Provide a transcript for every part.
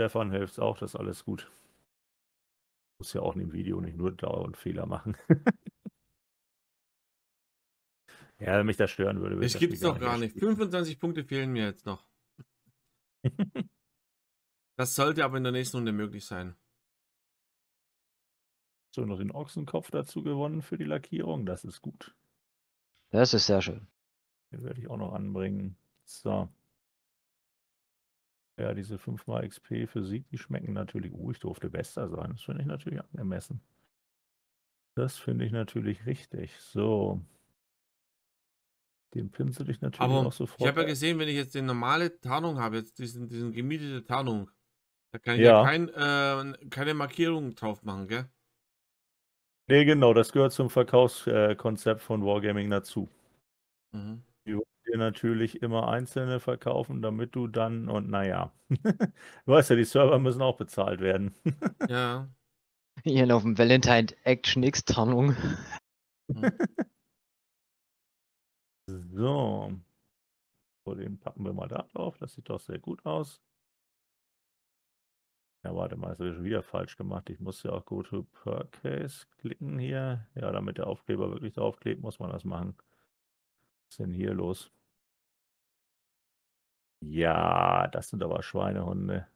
Stefan hilft auch, das ist alles gut. Muss ja auch in dem Video nicht nur dauernd Fehler machen. ja, wenn mich das stören würde. würde Das gibt's doch gar nicht. 25 Punkte fehlen mir jetzt noch. das sollte aber in der nächsten Runde möglich sein. So, noch den Ochsenkopf dazu gewonnen für die Lackierung. Das ist gut. Das ist sehr schön. Den werde ich auch noch anbringen. So. Ja, diese 5 x XP für Sieg, die schmecken natürlich. Oh, ich durfte besser sein. Das finde ich natürlich angemessen. Das finde ich natürlich richtig. So. Den pinsel ich natürlich Aber auch sofort. Ich habe ja gesehen, wenn ich jetzt die normale Tarnung habe, jetzt diesen, diesen gemietete Tarnung, da kann ich ja, ja kein, äh, keine Markierung drauf machen, gell? Nee, genau, das gehört zum Verkaufskonzept von Wargaming dazu. Mhm. Die wollen dir natürlich immer einzelne verkaufen, damit du dann, und naja, du weißt ja, die Server müssen auch bezahlt werden. ja. Hier auf dem Valentine Action X Tarnung. Mhm. so. So, den packen wir mal da drauf. Das sieht doch sehr gut aus. Ja, warte mal, das habe ich schon wieder falsch gemacht. Ich muss ja auch Go to Per Case klicken hier. Ja, damit der Aufkleber wirklich draufklebt, muss man das machen. Was ist denn hier los? Ja, das sind aber Schweinehunde.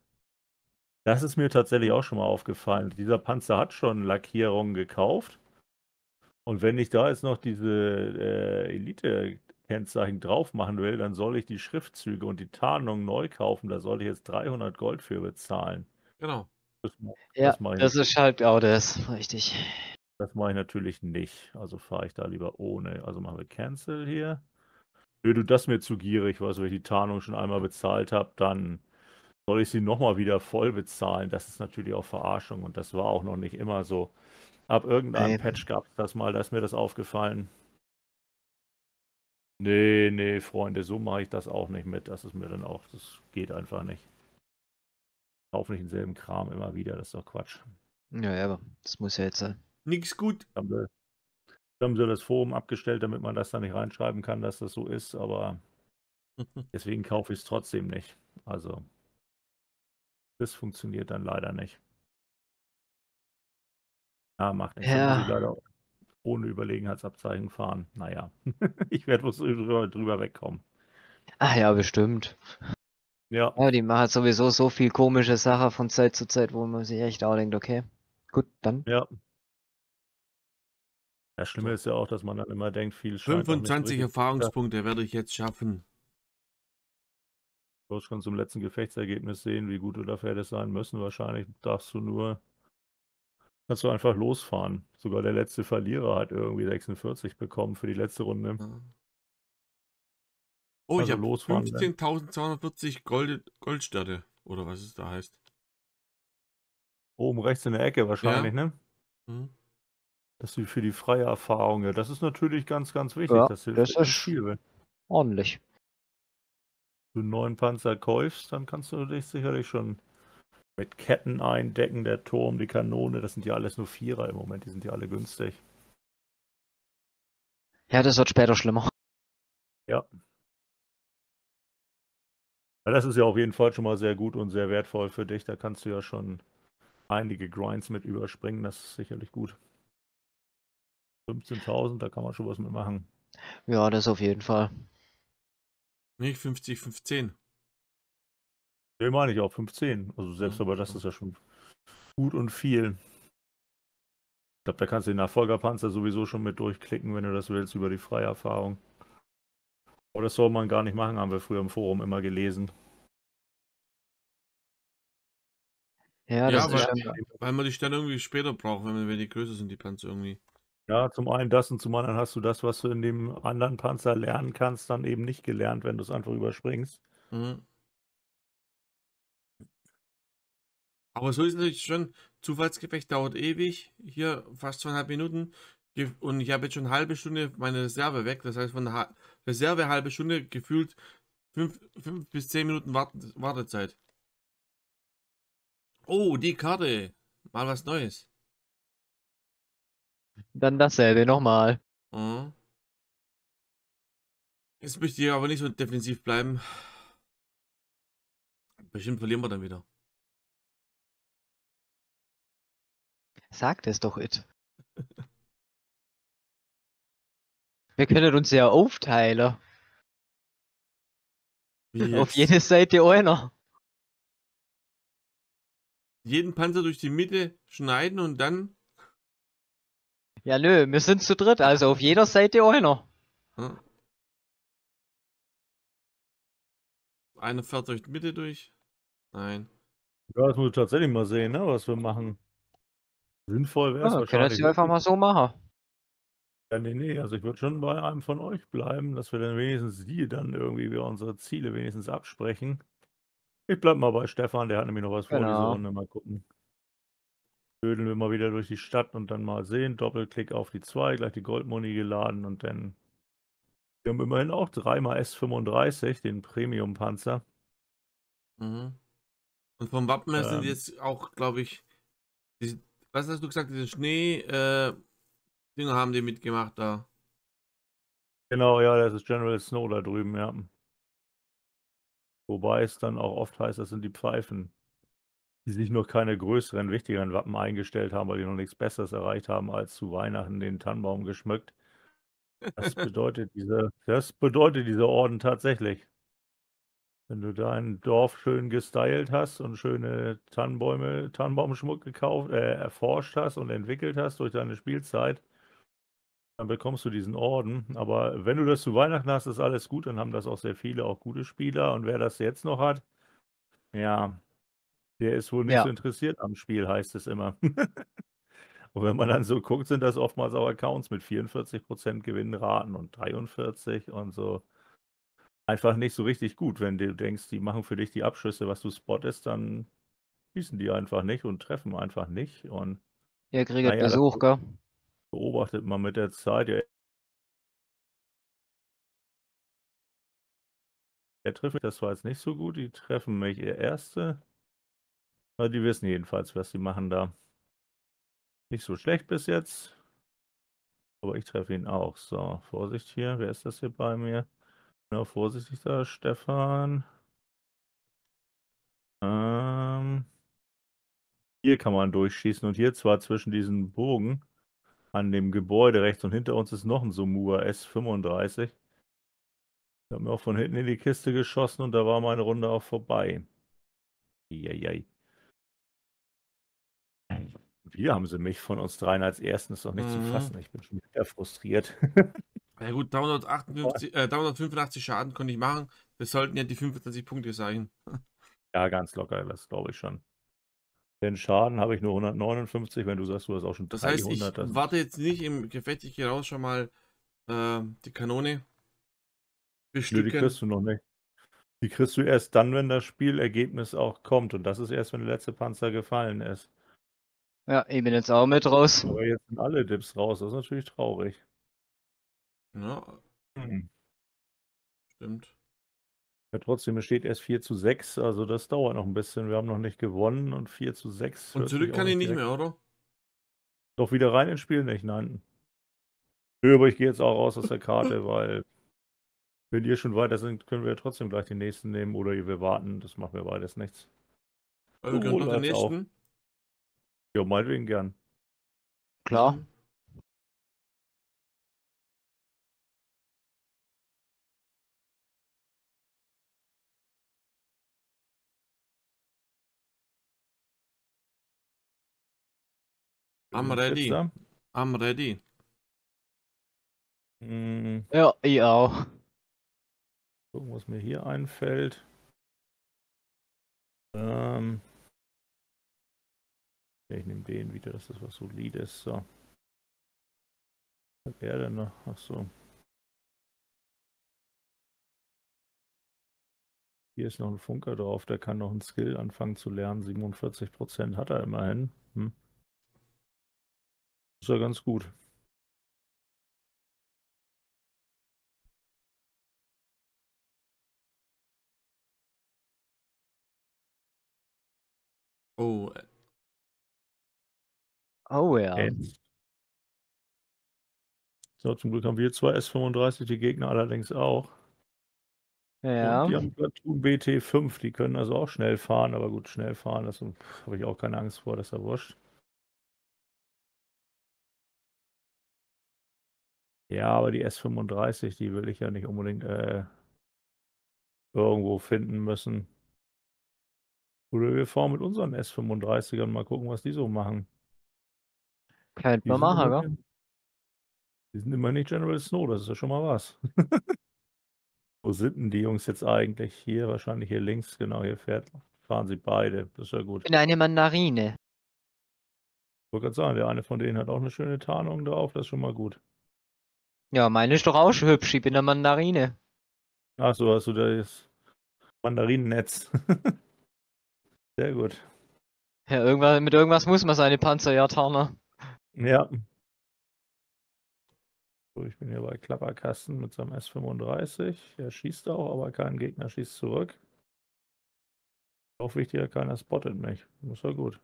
Das ist mir tatsächlich auch schon mal aufgefallen. Dieser Panzer hat schon Lackierungen gekauft. Und wenn ich da jetzt noch diese äh, Elite-Kennzeichen drauf machen will, dann soll ich die Schriftzüge und die Tarnung neu kaufen. Da soll ich jetzt 300 Gold für bezahlen. Genau. Das, ja, das, das ist halt auch das, richtig. Das mache ich natürlich nicht. Also fahre ich da lieber ohne. Also machen wir Cancel hier. Wenn du das mir zu gierig, was ich die Tarnung schon einmal bezahlt habe, dann soll ich sie nochmal wieder voll bezahlen. Das ist natürlich auch Verarschung und das war auch noch nicht immer so. Ab irgendeinem Nein. Patch gab es das mal, da ist mir das aufgefallen. Nee, nee, Freunde, so mache ich das auch nicht mit. Das ist mir dann auch, das geht einfach nicht kaufe nicht denselben Kram immer wieder, das ist doch Quatsch. Ja, ja, aber das muss ja jetzt sein. Nix gut. Sie, haben sie das Forum abgestellt, damit man das da nicht reinschreiben kann, dass das so ist, aber deswegen kaufe ich es trotzdem nicht. Also, das funktioniert dann leider nicht. Ja, macht nichts. Ja. Leider ohne Überlegenheitsabzeichen fahren. Naja, ich werde wohl drüber, drüber wegkommen. Ach ja, bestimmt. Ja. Ja, die machen sowieso so viel komische Sachen von Zeit zu Zeit, wo man sich echt auch denkt, okay, gut, dann. Ja. Das Schlimme ist ja auch, dass man dann immer denkt, viel scheint 25 Erfahrungspunkte werde ich jetzt schaffen. Du wirst schon zum letzten Gefechtsergebnis sehen, wie gut du dafür hättest sein müssen. Wahrscheinlich darfst du nur, kannst du einfach losfahren. Sogar der letzte Verlierer hat irgendwie 46 bekommen für die letzte Runde. Ja. Oh, also ich habe 15.240 Gold, Goldsterne, oder was es da heißt. Oben rechts in der Ecke wahrscheinlich, ja. ne? Mhm. Das ist für die freie Erfahrung. Ja, das ist natürlich ganz, ganz wichtig. Ja, das, das ist viel. ordentlich. Wenn du einen neuen Panzer kaufst, dann kannst du dich sicherlich schon mit Ketten eindecken, der Turm, die Kanone, das sind ja alles nur Vierer im Moment, die sind ja alle günstig. Ja, das wird später schlimmer. Ja, ja, das ist ja auf jeden Fall schon mal sehr gut und sehr wertvoll für dich. Da kannst du ja schon einige Grinds mit überspringen. Das ist sicherlich gut. 15.000, da kann man schon was mitmachen. Ja, das auf jeden Fall. Nicht 50, 15. Den meine ich auch 15. Also selbst aber das ist ja schon gut und viel. Ich glaube, da kannst du den Nachfolgerpanzer sowieso schon mit durchklicken, wenn du das willst, über die freie Erfahrung. Aber das soll man gar nicht machen, haben wir früher im Forum immer gelesen. Ja, das ja, weil, weil man die Sterne irgendwie später braucht, wenn, wenn die größer sind, die Panzer irgendwie. Ja, zum einen das und zum anderen hast du das, was du in dem anderen Panzer lernen kannst, dann eben nicht gelernt, wenn du es einfach überspringst. Mhm. Aber so ist natürlich schon. Zufallsgefecht dauert ewig. Hier fast zweieinhalb Minuten. Und ich habe jetzt schon eine halbe Stunde meine Reserve weg. Das heißt, von der Reserve halbe Stunde gefühlt fünf, fünf bis zehn Minuten Wart Wartezeit. Oh, die Karte. Mal was Neues. Dann dasselbe nochmal. Mhm. Jetzt möchte ich aber nicht so defensiv bleiben. Bestimmt verlieren wir dann wieder. Sagt es doch, It. wir können uns ja aufteilen. Auf jede Seite einer. Jeden Panzer durch die Mitte schneiden und dann ja, nö, wir sind zu dritt, also auf jeder Seite einer. Ja. Einer fährt durch die Mitte durch. Nein. Ja, das muss ich tatsächlich mal sehen, ne, was wir machen. Sinnvoll wäre es Ja, wir können ja einfach mal so machen. Ja, nee, nee, also ich würde schon bei einem von euch bleiben, dass wir dann wenigstens die dann irgendwie wir unsere Ziele wenigstens absprechen. Ich bleib mal bei Stefan, der hat nämlich noch was vor diese Genau. Runde. Mal gucken. Dödeln wir mal wieder durch die Stadt und dann mal sehen. Doppelklick auf die 2, gleich die Goldmoni geladen und dann. Wir haben immerhin auch dreimal S35, den Premium-Panzer. Mhm. Und vom Wappen her sind Ähm. jetzt auch, glaube ich, diese, was hast du gesagt, diese Schnee, äh, haben die mitgemacht da. Genau, ja, das ist General Snow da drüben, ja. Wobei es dann auch oft heißt, das sind die Pfeifen, die sich noch keine größeren, wichtigeren Wappen eingestellt haben, weil die noch nichts Besseres erreicht haben, als zu Weihnachten den Tannenbaum geschmückt. Das bedeutet diese, das bedeutet dieser Orden tatsächlich. Wenn du dein Dorf schön gestylt hast und schöne Tannenbäume, Tannenbaumschmuck gekauft, äh, erforscht hast und entwickelt hast durch deine Spielzeit, dann bekommst du diesen Orden. Aber wenn du das zu Weihnachten hast, ist alles gut. Dann haben das auch sehr viele, auch gute Spieler. Und wer das jetzt noch hat, ja, der ist wohl nicht Ja. so interessiert am Spiel, heißt es immer. und wenn man dann so guckt, sind das oftmals auch Accounts mit 44% Gewinnraten und 43 und so. Einfach nicht so richtig gut. Wenn du denkst, die machen für dich die Abschüsse, was du spottest, dann schießen die einfach nicht und treffen einfach nicht. Und Ihr kriegt Naja, das- Besuch, gell? beobachtet man mit der Zeit, ja, Er trifft mich, das war jetzt nicht so gut. Die treffen mich ihr erste. Aber die wissen jedenfalls, was sie machen da. Nicht so schlecht bis jetzt. Aber ich treffe ihn auch. So, Vorsicht hier. Wer ist das hier bei mir? Genau, vorsichtig da, Stefan. Ähm, hier kann man durchschießen und hier zwar zwischen diesen Bogen an dem Gebäude rechts und hinter uns ist noch ein Sumua S35. Ich habe mir auch von hinten in die Kiste geschossen und da war meine Runde auch vorbei. Eieiei. Wieder haben sie mich von uns dreien als Ersten, ist doch nicht zu Mhm. fassen. Ich bin schon wieder frustriert. Ja gut, 358, äh, 385 Schaden konnte ich machen. Das sollten ja die 25 Punkte sein. ja, ganz locker, das glaube ich schon. Den Schaden habe ich nur 159, wenn du sagst, du hast auch schon Das 300. heißt, ich das- warte jetzt nicht im Gefecht, ich gehe raus schon mal äh, die Kanone Nö, die bestücken. kriegst du noch nicht. Die kriegst du erst dann, wenn das Spielergebnis auch kommt. Und das ist erst, wenn der letzte Panzer gefallen ist. Ja, ich bin jetzt auch mit raus. Aber jetzt sind alle Dips raus. Das ist natürlich traurig. Ja, Hm. stimmt. Ja, trotzdem, es steht erst 4 zu 6. Also das dauert noch ein bisschen. Wir haben noch nicht gewonnen. Und 4 zu 6. Und zurück kann ich nicht direkt- mehr, oder? Doch wieder rein ins Spiel nicht, nein. Nö, aber ich gehe jetzt auch raus aus der Karte, weil wenn ihr schon weiter sind, können wir ja trotzdem gleich den nächsten nehmen oder wir warten. Das macht mir beides nichts. Weil wir können noch den als auch. Ja, meinetwegen gern. Klar. Mhm. I'm ready. I'm ready. Hm, Ja, ich auch. gucken, was mir hier einfällt. Ähm, ich nehme den wieder, dass das was Solides. So. Was hat er denn noch? Ach so. Hier ist noch ein Funker drauf, der kann noch einen Skill anfangen zu lernen. 47% hat er immerhin. Hm. Ist ja ganz gut. Oh, äh, Oh ja. Okay. So, zum Glück haben wir zwei S35, die Gegner allerdings auch. Ja. Und die haben BT5, die können also auch schnell fahren, aber gut, schnell fahren, das hm, habe ich auch keine Angst vor, dass er wurscht. Ja, aber die S35, die will ich ja nicht unbedingt äh, irgendwo finden müssen. Oder wir fahren mit unseren S35ern mal gucken, was die so machen. Könnte man machen, immer, gell? die sind immer nicht General Snow, das ist ja schon mal was. Wo sind denn die Jungs jetzt eigentlich? Hier, wahrscheinlich hier links, genau, hier fährt, fahren sie beide. Das ist ja gut. Ich bin eine Mandarine. Ich wollte gerade sagen, der eine von denen hat auch eine schöne Tarnung drauf, das ist schon mal gut. Ja, meine ist doch auch schon hübsch. Ich bin eine Mandarine. Ach so, hast du das Mandarinennetz. Sehr gut. Ja, irgendwas, mit irgendwas muss man seine Panzer ja tarnen. Ja. So, ich bin hier bei Klapperkasten mit seinem S35. Er schießt auch, aber kein Gegner schießt zurück. Auch wichtiger, keiner spottet mich. Ist ja gut.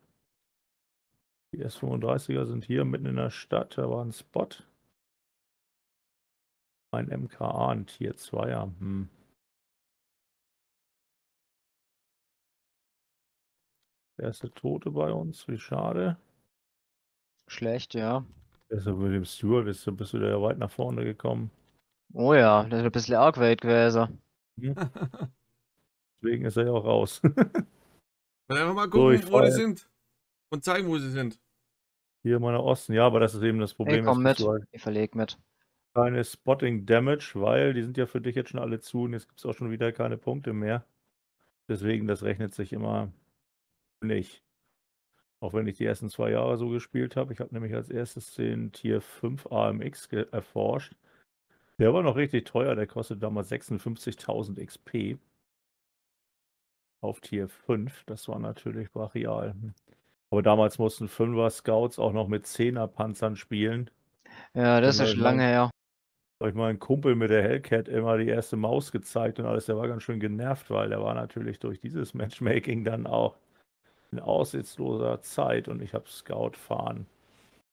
Die S35er sind hier mitten in der Stadt. Da war ein Spot. Ein MKA, ein Tier 2er. Hm. Der erste Tote bei uns, wie schade. Schlecht, ja. Also mit dem Stewart bist du, bist du da ja weit nach vorne gekommen. Oh ja, das ist ein bisschen arg weit gewesen. Deswegen ist er ja auch raus. Dann einfach mal So, gucken, ich wo die sind. Und zeigen, wo sie sind. Hier in meiner Osten, ja, aber das ist eben das Problem. komm jetzt mit. halt Ich verleg mit. keine Spotting Damage, weil die sind ja für dich jetzt schon alle zu und jetzt gibt es auch schon wieder keine Punkte mehr. Deswegen, das rechnet sich immer nicht. Auch wenn ich die ersten zwei Jahre so gespielt habe. Ich habe nämlich als erstes den Tier 5 AMX erforscht. Der war noch richtig teuer, der kostet damals 56.000 XP. Auf Tier 5, das war natürlich brachial. Aber damals mussten 5er Scouts auch noch mit 10er Panzern spielen. Ja, das ist schon lange her. habe ich meinen Kumpel mit der Hellcat immer die erste Maus gezeigt und alles. Der war ganz schön genervt, weil der war natürlich durch dieses Matchmaking dann auch in aussichtsloser Zeit und ich habe Scout fahren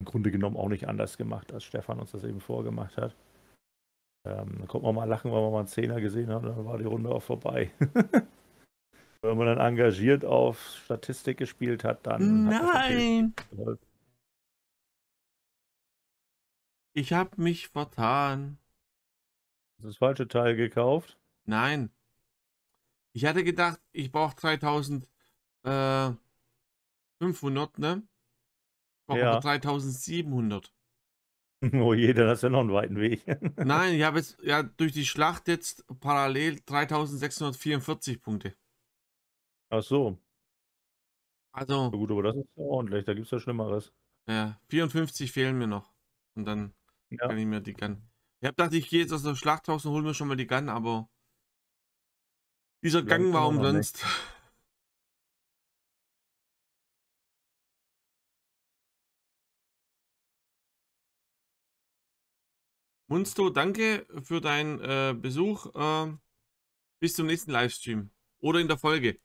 im Grunde genommen auch nicht anders gemacht, als Stefan uns das eben vorgemacht hat. Ähm, dann konnte man mal lachen, weil man mal einen Zehner gesehen hat und dann war die Runde auch vorbei. Wenn man dann engagiert auf Statistik gespielt hat, dann hat natürlich Nein! geholfen. Ich habe mich vertan. Hast du das falsche Teil gekauft? Nein. Ich hatte gedacht, ich brauche 3500, ne? Ich brauche Ja. aber 3700. Oh je, dann hast du ja noch einen weiten Weg. Nein, ich habe jetzt ja durch die Schlacht jetzt parallel 3644 Punkte. Ach so. Also, Ja gut, aber das ist ja ordentlich, da gibt es ja Schlimmeres. ja, 54 fehlen mir noch. Und dann Ja. kann ich mir die Gun. Ich habe gedacht, ich gehe jetzt aus der Schlacht raus und hole mir schon mal die Gun, aber dieser Gang war umsonst. Munsto, danke für deinen äh, Besuch. ähm, bis zum nächsten Livestream oder in der Folge.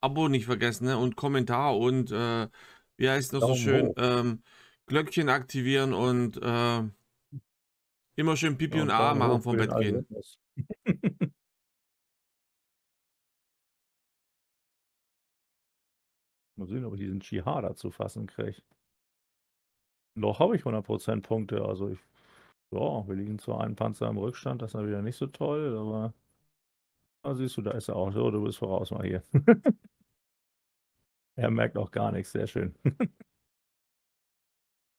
Abo nicht vergessen ne? und Kommentar und äh, wie heißt noch so schön ähm, Glöckchen aktivieren und äh, immer schön Pipi Ja, und und A machen vom Bett gehen. Mal sehen, ob ich diesen Chihada zu fassen kriege. Noch habe ich 100% Punkte, also ich, ja, wir liegen zwar einen Panzer im Rückstand, das ist dann wieder nicht so toll, aber ah, siehst du, da ist er auch. So, du bist voraus mal hier. er merkt auch gar nichts, sehr schön.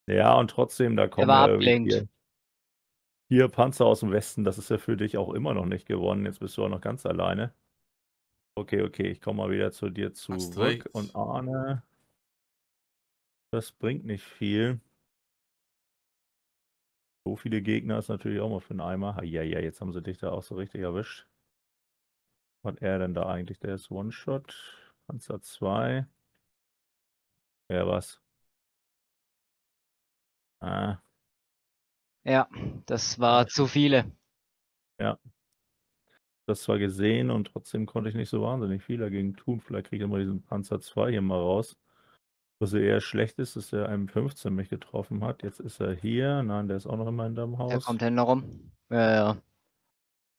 ja, und trotzdem, da kommen war irgendwie abgelenkt. vier, vier Panzer aus dem Westen, das ist ja für dich auch immer noch nicht gewonnen. Jetzt bist du auch noch ganz alleine. Okay, okay, ich komme mal wieder zu dir zurück. Und Arne, das bringt nicht viel. So viele Gegner ist natürlich auch mal für einen Eimer. Ja, ja, jetzt haben sie dich da auch so richtig erwischt. Was hat er denn da eigentlich? Der ist One-Shot. Panzer 2. Ja, was? Ah, Ja, das war Ja, zu viele. das zwar gesehen und trotzdem konnte ich nicht so wahnsinnig viel dagegen tun. Vielleicht kriege ich mal diesen Panzer 2 hier mal raus. Was ja eher schlecht ist, dass der M15 mich getroffen hat. Jetzt ist er hier. Nein, der ist auch noch immer hinterm Der Haus. kommt hinten rum. Ja, ja.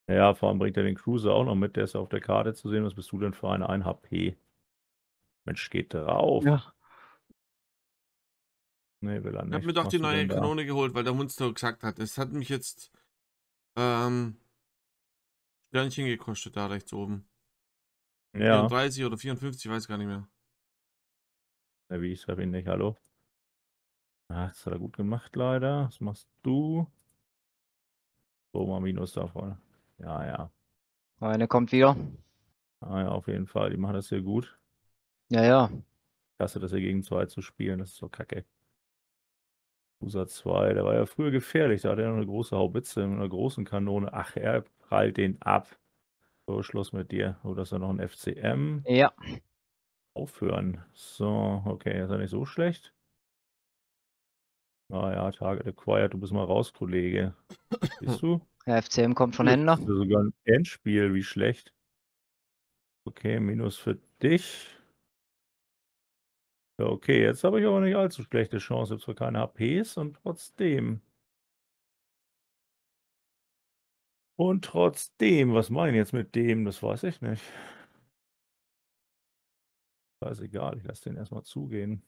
Ja, vor allem bringt er den Cruiser auch noch mit. Der ist auf der Karte zu sehen. Was bist du denn für eine 1 HP? Mensch, geht drauf. Ja. Nee, will er Ich nicht. habe mir doch Was die machst du neue denn da? Kanone geholt, weil der Munster gesagt hat, es hat mich jetzt ähm, Sternchen gekostet da rechts oben. Ja, 34 oder 54, weiß gar nicht mehr. Wie ich treffe ihn nicht. Hallo. Ah, das hat er gut gemacht, leider. Was machst du? So, mal Minus davon. Ja, ja. Eine kommt wieder. Ah, ja, auf jeden Fall. Die machen das hier gut. Ja, ja. Klasse, das hier gegen zwei zu spielen. Das ist so kacke. USA 2, der war ja früher gefährlich. Da hat er noch eine große Haubitze mit einer großen Kanone. Ach, er prallt den ab. So, Schluss mit dir. Das ist ja noch ein FCM. Ja. Aufhören. So, okay, ist ja nicht so schlecht. Ah ja, Target acquired, du bist mal raus, Kollege. Siehst du? Der FCM kommt von Händler. das ist sogar ein Endspiel, wie schlecht. Okay, Minus für dich. Ja, okay, jetzt habe ich aber nicht allzu schlechte Chance. Ich habe zwar keine HPs und trotzdem. Und trotzdem, was meine ich jetzt mit dem? Das weiß ich nicht. Scheißegal, ich lasse den erstmal zugehen.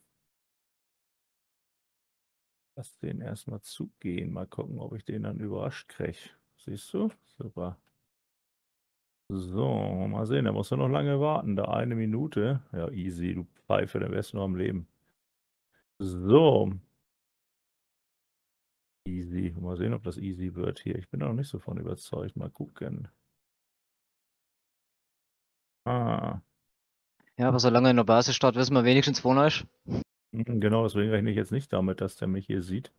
Lass den erstmal zugehen. Mal gucken, ob ich den dann überrascht kriege. Siehst du? Super. So, mal sehen. Da muss er noch lange warten. Da eine Minute. Ja, easy, du Pfeife, der wärst noch am Leben. So. Easy. Mal sehen, ob das easy wird hier. Ich bin noch nicht so von überzeugt. Mal gucken. Ah, Ja, aber solange er in der Basis startet, wissen wir wenigstens, wo er ist. genau, deswegen rechne ich jetzt nicht damit, dass der mich hier sieht.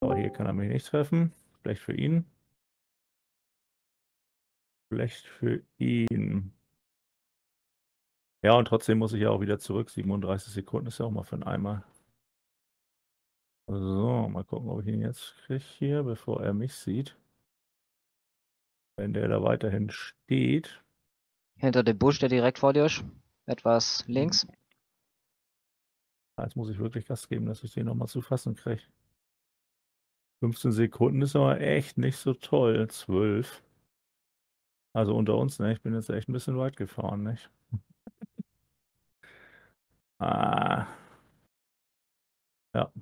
Aber hier kann er mich nicht treffen. Schlecht für ihn. Schlecht für ihn. Ja, und trotzdem muss ich ja auch wieder zurück. 37 Sekunden ist ja auch mal für einen Eimer. So, mal gucken, ob ich ihn jetzt kriege hier, bevor er mich sieht. Wenn der da weiterhin steht. Hinter dem Busch, der direkt vor dir ist. Etwas links. Jetzt muss ich wirklich Gas geben, dass ich den nochmal zu fassen kriege. 15 Sekunden ist aber echt nicht so toll. 12. Also unter uns, ne? Ich bin jetzt echt ein bisschen weit gefahren, nicht? ah. Ja.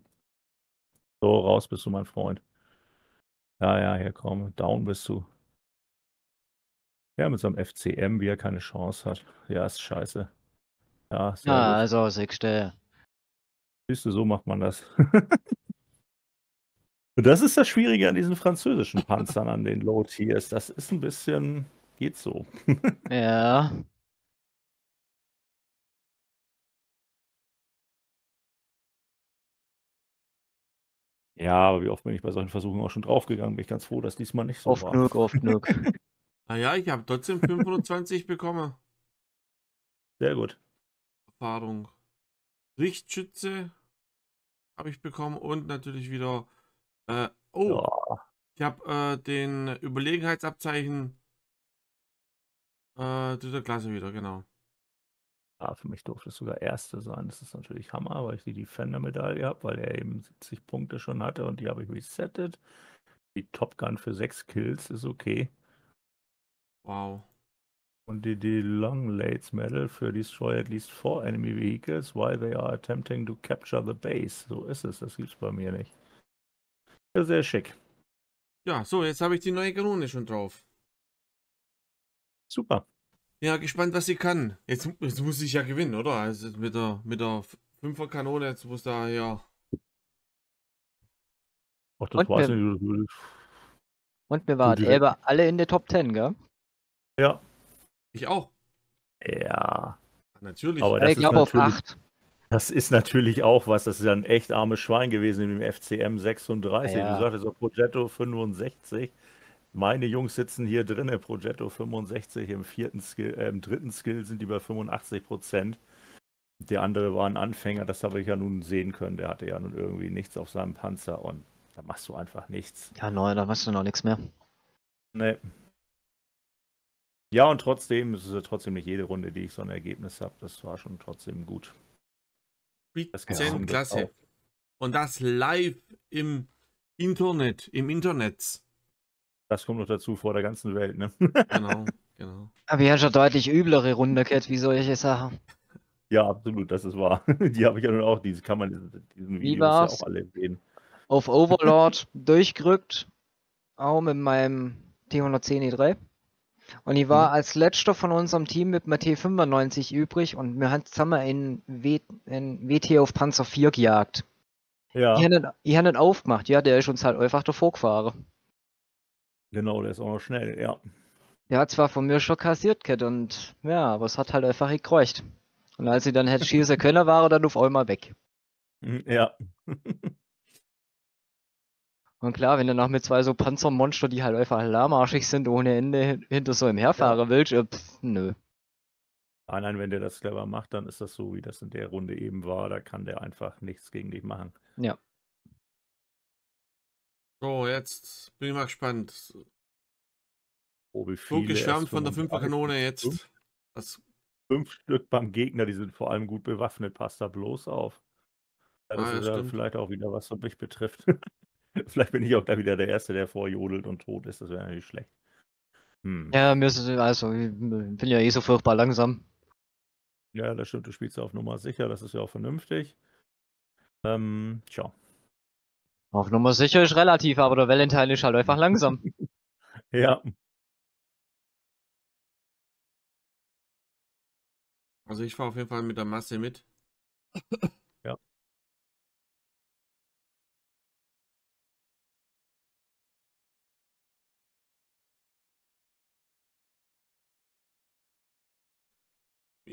So, raus bist du, mein Freund. Ja, ja, hier komm. Down bist du. Ja, mit so einem FCM, wie er keine Chance hat. Ja, ist scheiße. Ja, Ja, gut. also sechste. Siehst du, so macht man das. Und das ist das Schwierige an diesen französischen Panzern, an den Low Tiers. Das ist ein bisschen, geht so. Ja. Ja, aber wie oft bin ich bei solchen Versuchen auch schon draufgegangen, bin ich ganz froh, dass diesmal nicht so Oft war. genug, oft genug. Naja, Ah ich habe trotzdem 520 bekommen. Sehr gut. Erfahrung. Richtschütze habe ich bekommen und natürlich wieder. Äh, oh, Ja, ich habe äh, den Überlegenheitsabzeichen äh, dritter Klasse wieder, genau. ja, für mich durfte es sogar Erste sein. Das ist natürlich Hammer, weil ich die Defender-Medaille habe, weil er eben 70 Punkte schon hatte und die habe ich resettet. Die Top Gun für 6 Kills ist okay. Wow. Und die, die Long Lades Medal für Destroy at least four enemy vehicles while they are attempting to capture the base. So ist es, das gibt's bei mir nicht. Ja, sehr schick. Ja, so, jetzt habe ich die neue Kanone schon drauf. Super. Ja, gespannt, was sie kann. Jetzt, jetzt muss ich ja gewinnen, oder? Also mit der, mit der 5er Kanone, jetzt muss da ja. Ach, das Und weiß wir- ich nicht. Und wir waren alle in der Top 10, gell? Ja. Ich auch. Ja. Natürlich. Aber Ich das ist glaube auf natürlich- 8. Das ist natürlich auch was. Das ist ja ein echt armes Schwein gewesen in dem FCM 36. Ja. Du sagtest auch Progetto 65. Meine Jungs sitzen hier drin, Progetto 65. Im vierten Skill, äh, im dritten Skill sind die bei 85 Prozent. Der andere war ein Anfänger, das habe ich ja nun sehen können. Der hatte ja nun irgendwie nichts auf seinem Panzer und da machst du einfach nichts. Ja, neun, da machst du noch nichts mehr. Nee. Ja, und trotzdem, es ist ja trotzdem nicht jede Runde, die ich so ein Ergebnis habe. Das war schon trotzdem gut. Das Glück Klasse. auch. Und das live im Internet, im Internet. Das kommt noch dazu vor der ganzen Welt, ne? Genau, genau. Aber ich habe schon deutlich üblere Runde gehabt, wie solche Sachen. Ja, absolut, das ist wahr. Die habe ich ja nun auch, diese kann man diesen, diesen Videos ja auch alle sehen. Auf Overlord durchgerückt, auch mit meinem T110 E3. Und ich war Mhm. als letzter von unserem Team mit meinem T95 übrig und wir haben zusammen in, w in WT auf Panzer 4 gejagt. Ja, Ich habe ihn, hab ihn aufgemacht, ja, der ist uns halt einfach davor gefahren. genau, der ist auch noch schnell, ja. Der hat zwar von mir schon kassiert gehabt und ja, aber es hat halt einfach gekreucht. Und als ich dann hätte schießen können, war er dann auf einmal weg. Mhm, Ja. Und klar, wenn du noch mit zwei so Panzermonster, die halt einfach lahmarschig sind, ohne Ende hin- hinter so im herfahren willst, äh, pff, nö. Nein, nein, wenn der das clever macht, dann ist das so, wie das in der Runde eben war. Da kann der einfach nichts gegen dich machen. Ja. So, jetzt bin ich mal gespannt. Oh, wie geschwärmt von der S35, Fünferkanone jetzt. Fünf, Das, fünf Stück beim Gegner, die sind vor allem gut bewaffnet. Passt da bloß auf. Das Ah, ja, ist ja vielleicht auch wieder was, was mich betrifft. vielleicht bin ich auch da wieder der Erste, der vorjodelt und tot ist. Das wäre natürlich schlecht. Hm. Ja, mir ist, es- also, ich bin ja eh so furchtbar langsam. Ja, das stimmt, du spielst ja auf Nummer sicher, das ist ja auch vernünftig. Ähm, tja. Auf Nummer sicher ist relativ, aber der Valentine ist halt einfach langsam. Ja, also ich fahre auf jeden Fall mit der Masse mit.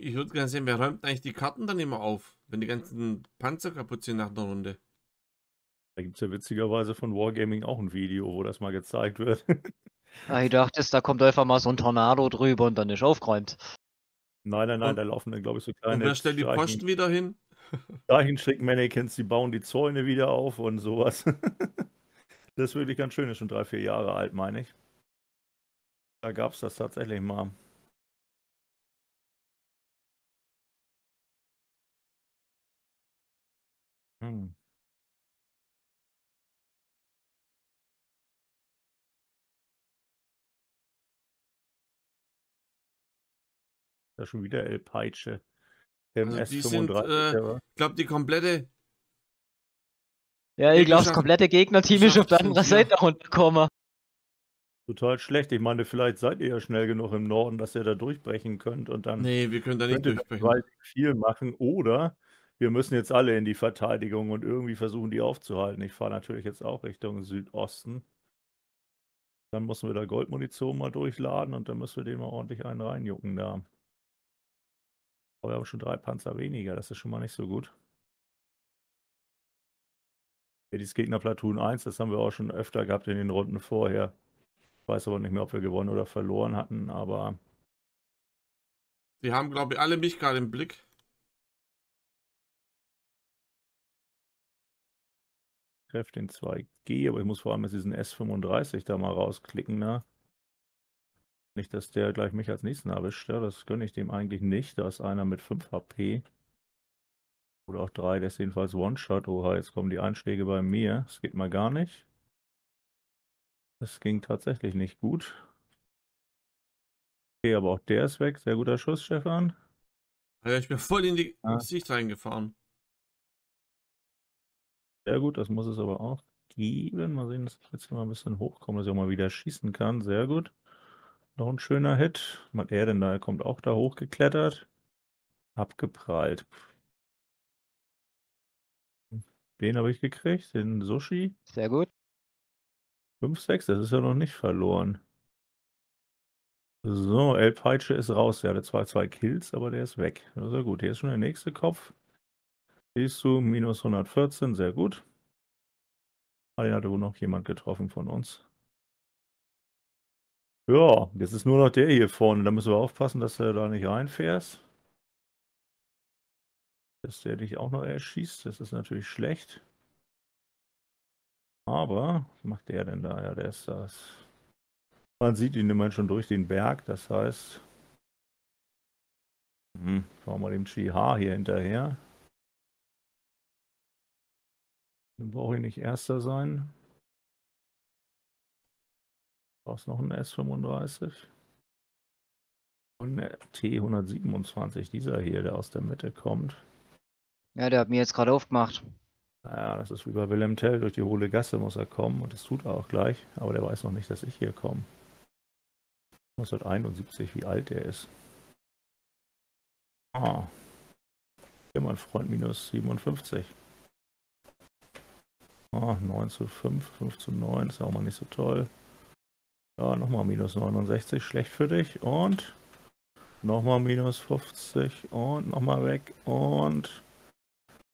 Ich würde gerne sehen, wer räumt eigentlich die Karten dann immer auf, wenn die ganzen Panzer kaputt sind nach einer Runde. da gibt es ja witzigerweise von Wargaming auch ein Video, wo das mal gezeigt wird. Ah, ich dachte, da kommt einfach mal so ein Tornado drüber und dann ist aufgeräumt. nein, nein, nein, Und- da laufen dann, glaube ich, so Und kleine wer stellt die Posten wieder hin? Zeichentrick-Mannequins, die bauen die Zäune wieder auf und sowas. das ist wirklich ganz schön, ist schon drei, vier Jahre alt, meine ich. Da gab es das tatsächlich mal. Hm. Da schon wieder El Peitsche. Also die sind, MS35, äh, war- Ich glaube, die komplette. Ja, ich glaube, das Gegnerschaft- komplette Gegnerteam ist auf der anderen hier. Seite runtergekommen. Total schlecht. Ich meine, vielleicht seid ihr ja schnell genug im Norden, dass ihr da durchbrechen könnt und dann Nee, wir können da nicht könnte das durchbrechen. gewaltig viel machen. Oder wir müssen jetzt alle in die Verteidigung und irgendwie versuchen, die aufzuhalten. Ich fahre natürlich jetzt auch Richtung Südosten. Dann müssen wir da Goldmunition mal durchladen und dann müssen wir den mal ordentlich einen reinjucken da. Aber wir haben schon drei Panzer weniger, das ist schon mal nicht so gut. Ja, dieses Gegnerplatoon 1, das haben wir auch schon öfter gehabt in den Runden vorher. Ich weiß aber nicht mehr, ob wir gewonnen oder verloren hatten, aber Die haben, glaube ich, alle mich gerade im Blick. Treffe den 2G, aber ich muss vor allem jetzt diesen S35 da mal rausklicken, ne? Nicht, dass der gleich mich als nächsten erwischt, ja, das gönne ich dem eigentlich nicht. Da ist einer mit 5 HP. Oder auch 3, der ist jedenfalls One-Shot. Oha, jetzt kommen die Einschläge bei mir. Das geht mal gar nicht. Das ging tatsächlich nicht gut. Okay, aber auch der ist weg. Sehr guter Schuss, Stefan. Ja, ich bin voll in die Ah. Sicht reingefahren. Sehr gut, das muss es aber auch geben. Mal sehen, dass ich jetzt mal ein bisschen hochkomme, dass ich auch mal wieder schießen kann. Sehr gut. Noch ein schöner Hit. Was er denn da? Er kommt auch da hochgeklettert. Abgeprallt. Den habe ich gekriegt, den Sushi. Sehr gut. 5, 6, das ist ja noch nicht verloren. So, El Peitsche ist raus. Der hatte zwar zwei Kills, aber der ist weg. Das ist ja gut. Hier ist schon der nächste Kopf. Siehst du, minus 114, sehr gut. Ah, hatte wohl noch jemand getroffen von uns. Ja, jetzt ist nur noch der hier vorne. Da müssen wir aufpassen, dass du da nicht reinfährst. Dass der dich auch noch erschießt. Das ist natürlich schlecht. Aber, was macht der denn da? Ja, der ist das. Man sieht ihn immerhin schon durch den Berg. Das heißt, hm, schauen wir dem Chi-Ha hier hinterher. Dann brauche ich nicht Erster sein. Brauchst noch einen S35. Und eine T127, dieser hier, der aus der Mitte kommt. Ja, der hat mir jetzt gerade aufgemacht. Naja, das ist wie bei Willem Tell, durch die hohle Gasse muss er kommen und das tut er auch gleich, aber der weiß noch nicht, dass ich hier komme. 1971, wie alt der ist. Ah. Hier mein Freund minus 57. Ah, 9 zu 5, 5 zu 9, ist auch mal nicht so toll. Ja, nochmal minus 69, schlecht für dich. Und nochmal minus 50 und nochmal weg und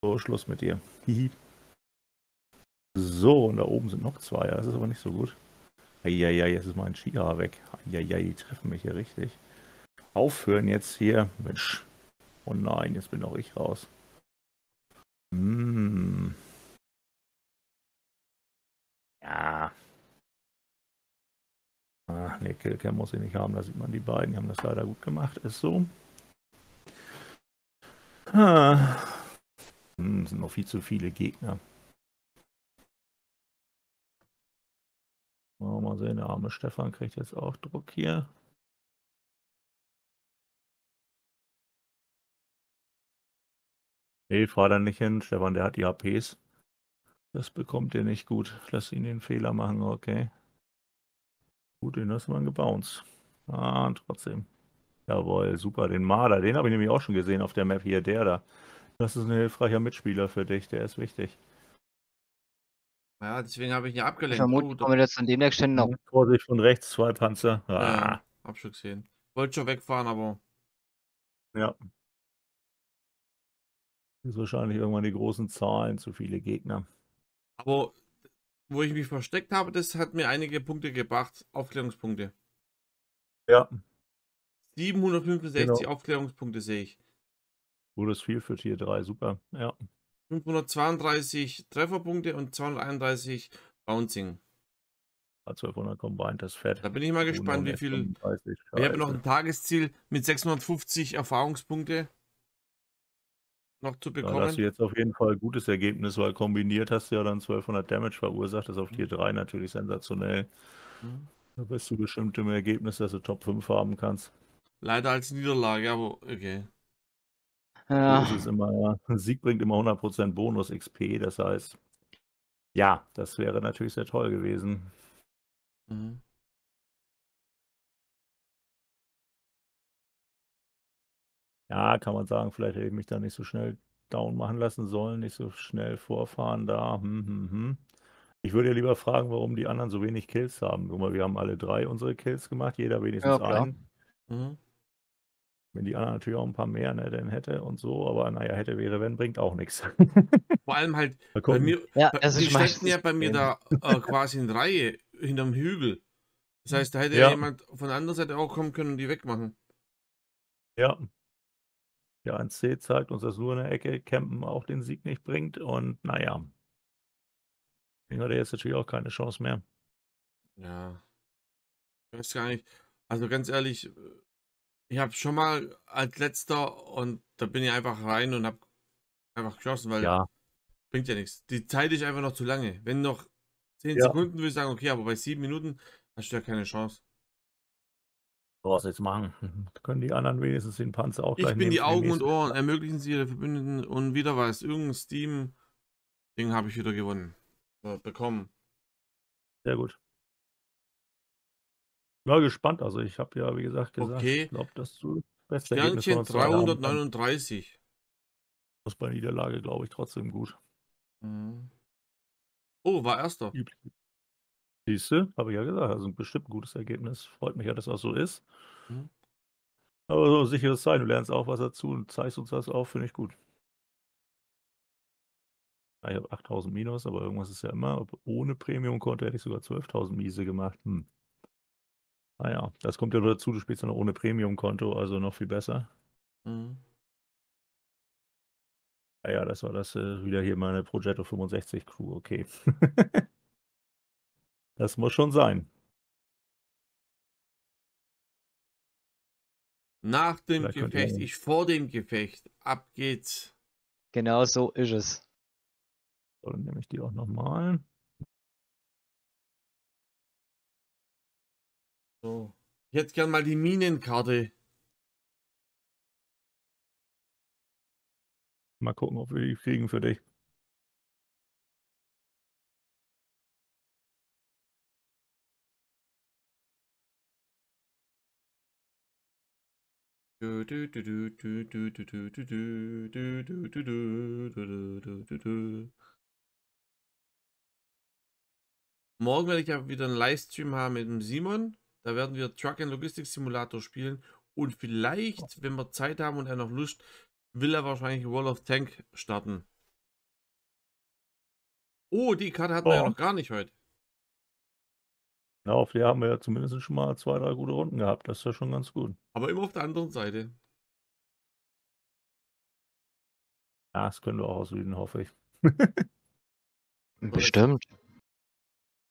so, Schluss mit dir. So, und da oben sind noch zwei. Das ist aber nicht so gut. Eieiei, jetzt ist mein Skihaar weg. Eieiei, die treffen mich hier richtig. Aufhören jetzt hier. Mensch. Oh nein, jetzt bin auch ich raus. Hm. Ja. Ach, nee, Killcam muss ich nicht haben. Da sieht man die beiden. Die haben das leider gut gemacht. Ist so. Ah. Hm, sind noch viel zu viele Gegner. Mal sehen, der arme Stefan kriegt jetzt auch Druck hier. Nee, fahr da nicht hin. Stefan, der hat die HPs. Das bekommt ihr nicht gut. Lass ihn den Fehler machen, okay. Gut, den hast man gebounced. Ah, trotzdem. Jawohl, super. Den Marder, den habe ich nämlich auch schon gesehen auf der Map hier. Der da. Das ist ein hilfreicher Mitspieler für dich. Der ist wichtig. Ja, deswegen habe ich ihn abgelenkt. vermute, Oh, kommen wir jetzt an dem nächsten Stelle noch. Vorsicht von rechts, zwei Panzer. Ah, ja, hab schon gesehen. Wollte schon wegfahren, aber ja. Ist wahrscheinlich irgendwann die großen Zahlen, zu viele Gegner. Aber wo ich mich versteckt habe, das hat mir einige Punkte gebracht. Aufklärungspunkte. Ja, 765 Genau. Aufklärungspunkte sehe ich. gutes viel für Tier 3, super. Ja, 532 Trefferpunkte und 231 Bouncing. 1200 Combined, das fett. Da bin ich mal gespannt, wie viel. 135, Ich habe noch ein Tagesziel mit 650 Erfahrungspunkte noch zu Da hast du bekommen. jetzt auf jeden Fall ein gutes Ergebnis, weil kombiniert hast du ja dann 1200 Damage verursacht. Das ist auf Mhm. Tier 3 natürlich sensationell. Mhm. Da bist du bestimmt im Ergebnis, dass du Top 5 haben kannst. Leider als Niederlage, aber okay. So Ja, ist es immer, ja. Ein Sieg bringt immer 100% Bonus XP, das heißt, ja, das wäre natürlich sehr toll gewesen. Mhm. Ja, kann man sagen, vielleicht hätte ich mich da nicht so schnell down machen lassen sollen, nicht so schnell vorfahren da. Hm, hm, hm. Ich würde ja lieber fragen, warum die anderen so wenig Kills haben. Guck mal, wir haben alle drei unsere Kills gemacht, jeder wenigstens Ja, einen. Mhm. Wenn die anderen natürlich auch ein paar mehr, ne, dann hätte und so, aber naja, hätte, wäre, wenn, bringt auch nichts. Vor allem halt, bei mir, ja, bei- das die meistens ja bei mir da äh, quasi in Reihe hinterm Hügel. Das heißt, da hätte Ja. jemand von der anderen Seite auch kommen können und die wegmachen. Ja. Der 1C zeigt uns, dass nur in der Ecke Campen auch den Sieg nicht bringt. Und naja. Deswegen hat er jetzt natürlich auch keine Chance mehr. Ja. Ich weiß gar nicht. Also ganz ehrlich, äh, ich habe schon mal als letzter und da bin ich einfach rein und habe einfach geschossen, weil Ja, bringt ja nichts. Die Zeit ist einfach noch zu lange. Wenn noch 10 Ja. Sekunden würde ich sagen, okay, aber bei 7 Minuten hast du ja keine Chance. Was jetzt machen? Da können die anderen wenigstens den Panzer auch Ich gleich bin nehmen die Augen und. Ohren. Ermöglichen Sie Ihre Verbündeten und wieder was. Irgendein Steam-Ding habe ich wieder gewonnen. Äh, bekommen. Sehr gut. Ja, gespannt. Also ich habe ja, wie gesagt, gesagt, Okay. ich glaube, dass du das beste Ergebnis von Sternchen kannst. 339. Das ist bei Niederlage, glaube ich, trotzdem gut. Mhm. Oh, war erster. Siehst du, habe ich ja gesagt, also bestimmt ein gutes Ergebnis. Freut mich ja, dass das so ist. Mhm. Aber so ein sicheres Sein, du lernst auch was dazu und zeigst uns das auch, finde ich gut. Ich habe 8000 Minus, aber irgendwas ist ja immer. Ob Ohne Premium-Konto hätte ich sogar 12.000 Miese gemacht. Hm. Naja, das kommt ja nur dazu, du spielst ja noch ohne Premium-Konto, also noch viel besser. Mhm. Naja, das war das äh, wieder hier meine Progetto 65 Crew, okay. das muss schon sein. Nach dem Vielleicht Gefecht, ich vor dem Gefecht. Ab geht's. genau so ist es. So, dann nehme ich die auch nochmal. So. Ich hätte gern mal die Minenkarte. Mal gucken, ob wir die kriegen für dich. Morgen werde ich ja wieder einen Livestream haben mit dem Simon. Da werden wir Truck and Logistics Simulator spielen. Und vielleicht, wenn wir Zeit haben und er noch Lust, will er wahrscheinlich Wall of Tank starten. Oh, die Karte hatten wir ja Oh. noch gar nicht heute. Ja, auf der haben wir ja zumindest schon mal zwei, drei gute Runden gehabt. Das ist ja schon ganz gut. Aber immer auf der anderen Seite. Ja, das können wir auch aus Süden, hoffe ich. Bestimmt.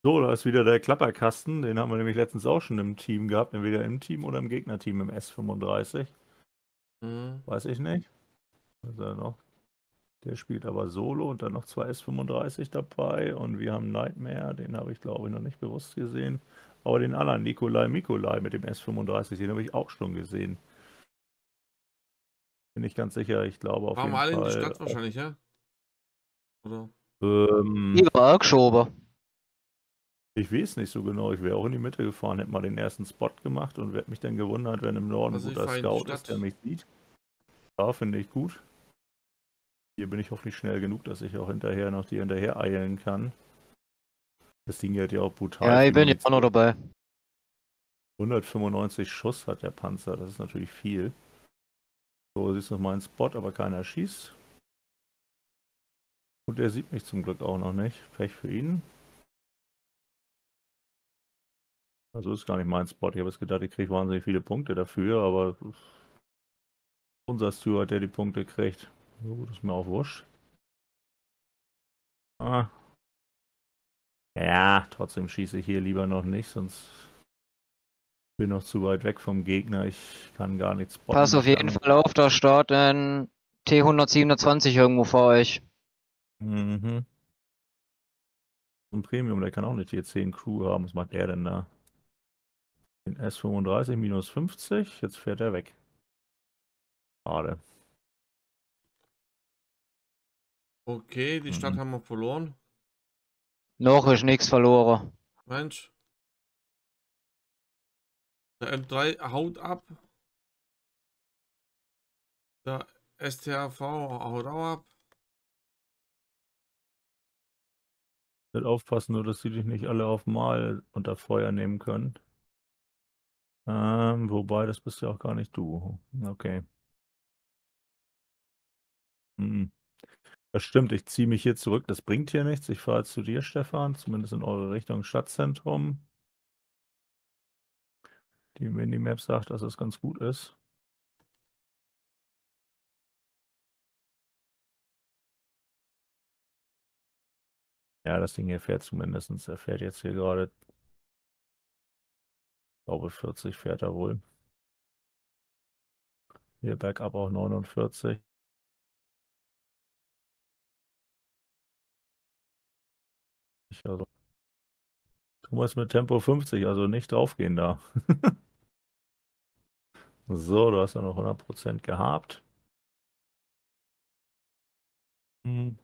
So, da ist wieder der Klapperkasten. Den haben wir nämlich letztens auch schon im Team gehabt. Entweder im Team oder im Gegnerteam im S35. Hm. Weiß ich nicht. Was ist er noch? Der spielt aber Solo und dann noch zwei S35 dabei. Und wir haben Nightmare, den habe ich glaube ich noch nicht bewusst gesehen. Aber den anderen, Nikolai Mikolai mit dem S35, den habe ich auch schon gesehen. Bin ich ganz sicher, ich glaube auf Fahren jeden alle in die Fall. Stadt wahrscheinlich, ja? Oder? Ähm, auch geschoben. ich weiß nicht so genau. Ich wäre auch in die Mitte gefahren, hätte mal den ersten Spot gemacht und hätte mich dann gewundert, wenn im Norden Also guter Scout ist, der mich sieht. Ja, finde ich gut. Hier bin ich hoffentlich schnell genug, dass ich auch hinterher noch die hinterher eilen kann. Das Ding hat ja auch brutal. Ja, ich bin jetzt auch noch dabei. 195 Schuss hat der Panzer, das ist natürlich viel. So, siehst du noch meinen Spot, aber keiner schießt. Und er sieht mich zum Glück auch noch nicht. Pech für ihn. Also ist gar nicht mein Spot. Ich habe jetzt gedacht, ich kriege wahnsinnig viele Punkte dafür, aber unser Steward, der die Punkte kriegt. So gut, ist mir auch wurscht. Ah. Ja, trotzdem schieße ich hier lieber noch nicht, sonst bin noch zu weit weg vom Gegner. Ich kann gar nichts spotten. Pass auf jeden Fall auf, da steht ein T127 irgendwo vor euch. Mhm. Ein Premium, der kann auch eine T10 Crew haben. Was macht er denn da? Den S35 minus 50. Jetzt fährt er weg. Schade. Okay, die Stadt Mhm. haben wir verloren. Noch ist nichts verloren. Mensch. Der M3 haut ab. Der STRV haut auch ab. Wird aufpassen, nur dass sie dich nicht alle auf Mal unter Feuer nehmen können. Ähm, wobei, das bist ja auch gar nicht du. Okay. Hm. Das stimmt, ich ziehe mich hier zurück. Das bringt hier nichts. Ich fahre zu dir, Stefan, zumindest in eure Richtung Stadtzentrum. Die Minimap sagt, dass es ganz gut ist. Ja, das Ding hier fährt zumindest. Er fährt jetzt hier gerade. Ich glaube, 40 fährt er wohl. Hier bergab auch 49. Ich Also, Thomas mit Tempo 50, also nicht draufgehen da. so, du hast ja noch 100% gehabt. Hm.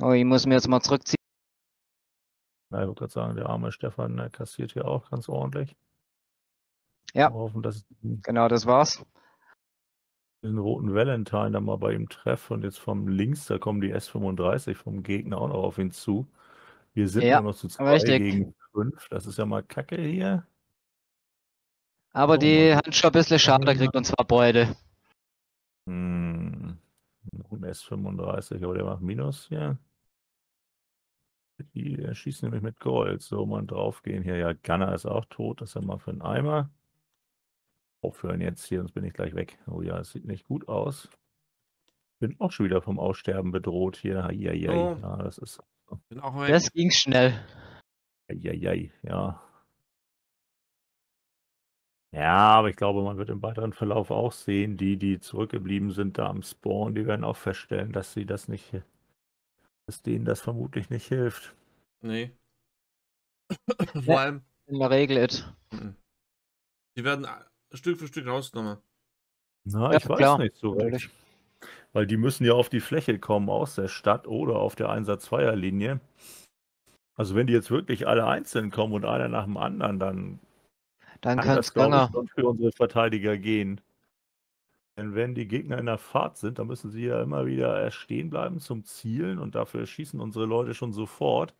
Oh, ich muss mir jetzt mal zurückziehen. Na, ich wollte gerade sagen, der arme Stefan der kassiert hier auch ganz ordentlich. Ja. Hoffen, dass Genau, das war's. Diesen roten Valentine dann mal bei ihm treffe. Und jetzt vom links, da kommen die S35 vom Gegner auch noch auf ihn zu. Wir sind Ja, nur noch zu zwei richtig. gegen fünf. Das ist ja mal Kacke hier. Aber Oh die schon ein bisschen schade gekriegt und zwar beide. Hm. Ein S35, aber der macht Minus hier. Die, der schießt nämlich mit Gold. So, mal draufgehen hier. Ja, Gunner ist auch tot. Das ist ja mal für einen Eimer. Aufhören jetzt hier, sonst bin ich gleich weg. Oh ja, es sieht nicht gut aus. Bin auch schon wieder vom Aussterben bedroht hier. Eieiei. Oh. Ja, das ist. Bin auch weg. Das ging schnell. Eieiei, ja. Ja, aber ich glaube, man wird im weiteren Verlauf auch sehen, die, die zurückgeblieben sind da am Spawn, die werden auch feststellen, dass sie das nicht, dass denen das vermutlich nicht hilft. Nee. Vor allem, In der Regel. Die werden Stück für Stück rausgenommen. Na, Ja, ich weiß klar, nicht so recht. Weil die müssen ja auf die Fläche kommen aus der Stadt oder auf der Einsatz-Zweier-Linie. Also wenn die jetzt wirklich alle einzeln kommen und einer nach dem anderen, dann Dann kann es glaube länger. ich, schon für unsere Verteidiger gehen. Denn wenn die Gegner in der Fahrt sind, dann müssen sie ja immer wieder stehen bleiben zum Zielen und dafür schießen unsere Leute schon sofort.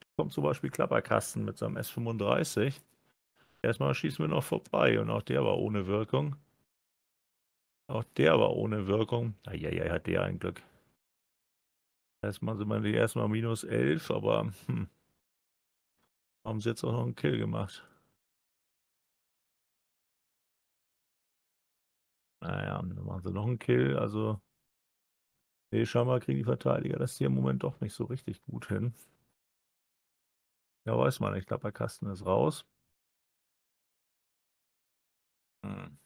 Da kommt zum Beispiel Klapperkasten mit seinem S35. Erstmal schießen wir noch vorbei und auch der war ohne Wirkung. Auch der war ohne Wirkung. Eieiei, hat der ein Glück. Erstmal sind wir die erstmal minus 11, aber hm, haben sie jetzt auch noch einen Kill gemacht. Naja, dann machen sie noch einen Kill. Also, nee, scheinbar kriegen die Verteidiger das hier im Moment doch nicht so richtig gut hin. Ja, weiß man nicht. Klapperkasten ist raus. Hm.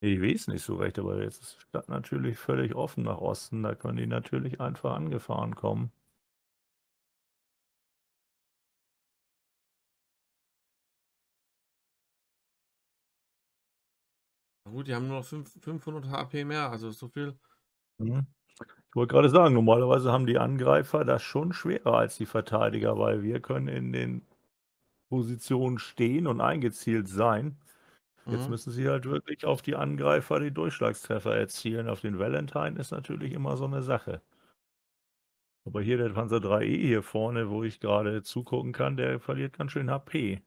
Ich weiß nicht so recht, aber jetzt ist die Stadt natürlich völlig offen nach Osten. Da können die natürlich einfach angefahren kommen. Gut, die haben nur noch fünf- 500 HP mehr, also so viel. Mhm. Ich wollte gerade sagen, normalerweise haben die Angreifer das schon schwerer als die Verteidiger, weil wir können in den Positionen stehen und eingezielt sein. Jetzt Mhm. müssen sie halt wirklich auf die Angreifer die Durchschlagstreffer erzielen. Auf den Valentine ist natürlich immer so eine Sache. Aber hier der Panzer 3E hier vorne, wo ich gerade zugucken kann, der verliert ganz schön HP.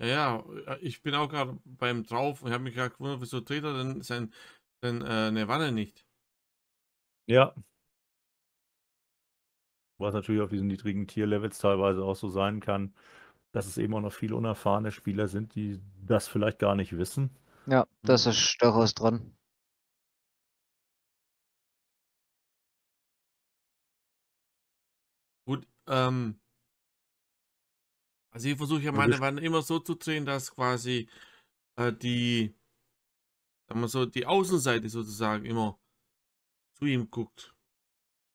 Ja, äh, ich bin auch gerade beim drauf und habe mich gerade gewundert, wieso dreht er denn sein, denn, äh, Wanne nicht? Ja. Was natürlich auf diesen niedrigen Tierlevels teilweise auch so sein kann, dass es eben auch noch viele unerfahrene Spieler sind, die das vielleicht gar nicht wissen. Ja, das Mhm. ist durchaus dran. Gut, ähm, also ich versuche ja meine Wanne immer so zu drehen, dass quasi äh, die, sagen wir so, die Außenseite sozusagen immer zu ihm guckt.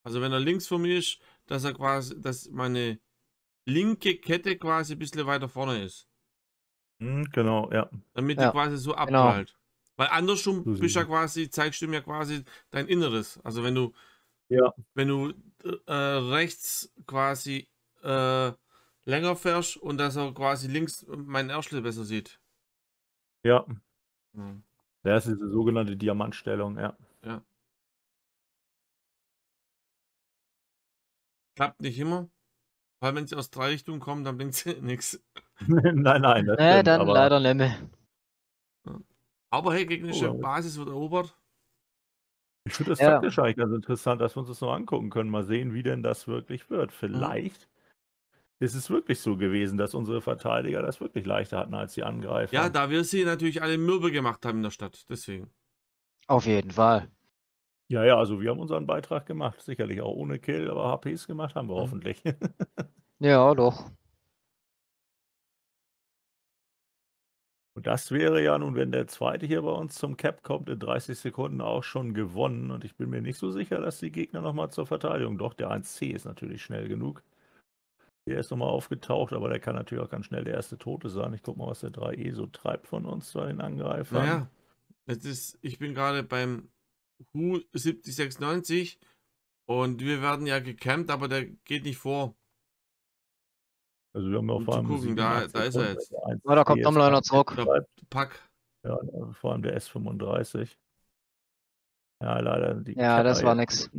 Also wenn er links von mir ist, dass er quasi, dass meine linke Kette quasi ein bisschen weiter vorne ist. Hm, genau, ja. Damit Ja, die quasi so genau. abprallt. Weil andersrum So bist du ja quasi, zeigst du mir quasi dein Inneres. Also wenn du, Ja. wenn du äh, rechts quasi äh, länger fährst und dass er quasi links meinen Erschle besser sieht. Ja. Ja. Das ist diese sogenannte Diamantstellung, ja. Klappt nicht immer. Weil wenn sie aus drei Richtungen kommen, dann bringt sie nichts. nein, nein, das Nee, stimmt, dann aber leider nicht mehr. Aber hey, gegnerische Oh. Basis wird erobert. ich finde das Ja. taktisch eigentlich ganz interessant, dass wir uns das noch angucken können. Mal sehen, wie denn das wirklich wird. Vielleicht ist es wirklich so gewesen, dass unsere Verteidiger das wirklich leichter hatten als die Angreifer. Ja, da wir sie natürlich alle mürbe gemacht haben in der Stadt. Deswegen. Auf jeden Fall. Ja, ja, also wir haben unseren Beitrag gemacht. Sicherlich auch ohne Kill, aber HPs gemacht haben wir Mhm. hoffentlich. Ja, doch. Und das wäre ja nun, wenn der zweite hier bei uns zum Cap kommt, in 30 Sekunden auch schon gewonnen. Und ich bin mir nicht so sicher, dass die Gegner nochmal zur Verteidigung. Doch, der 1C ist natürlich schnell genug. Der ist nochmal aufgetaucht, aber der kann natürlich auch ganz schnell der erste Tote sein. Ich guck mal, was der 3E so treibt von uns, bei den Angreifern. Naja, es ist, ich bin gerade beim Hu 7096 und wir werden ja gecampt, aber der geht nicht vor. Also wir haben ja Um vor allem gucken, da- da ist er jetzt. Ja, da kommt nochmal einer zurück. Pack. Ja, vor allem der S35. Ja, leider. Die Ja, Kepper das war nix.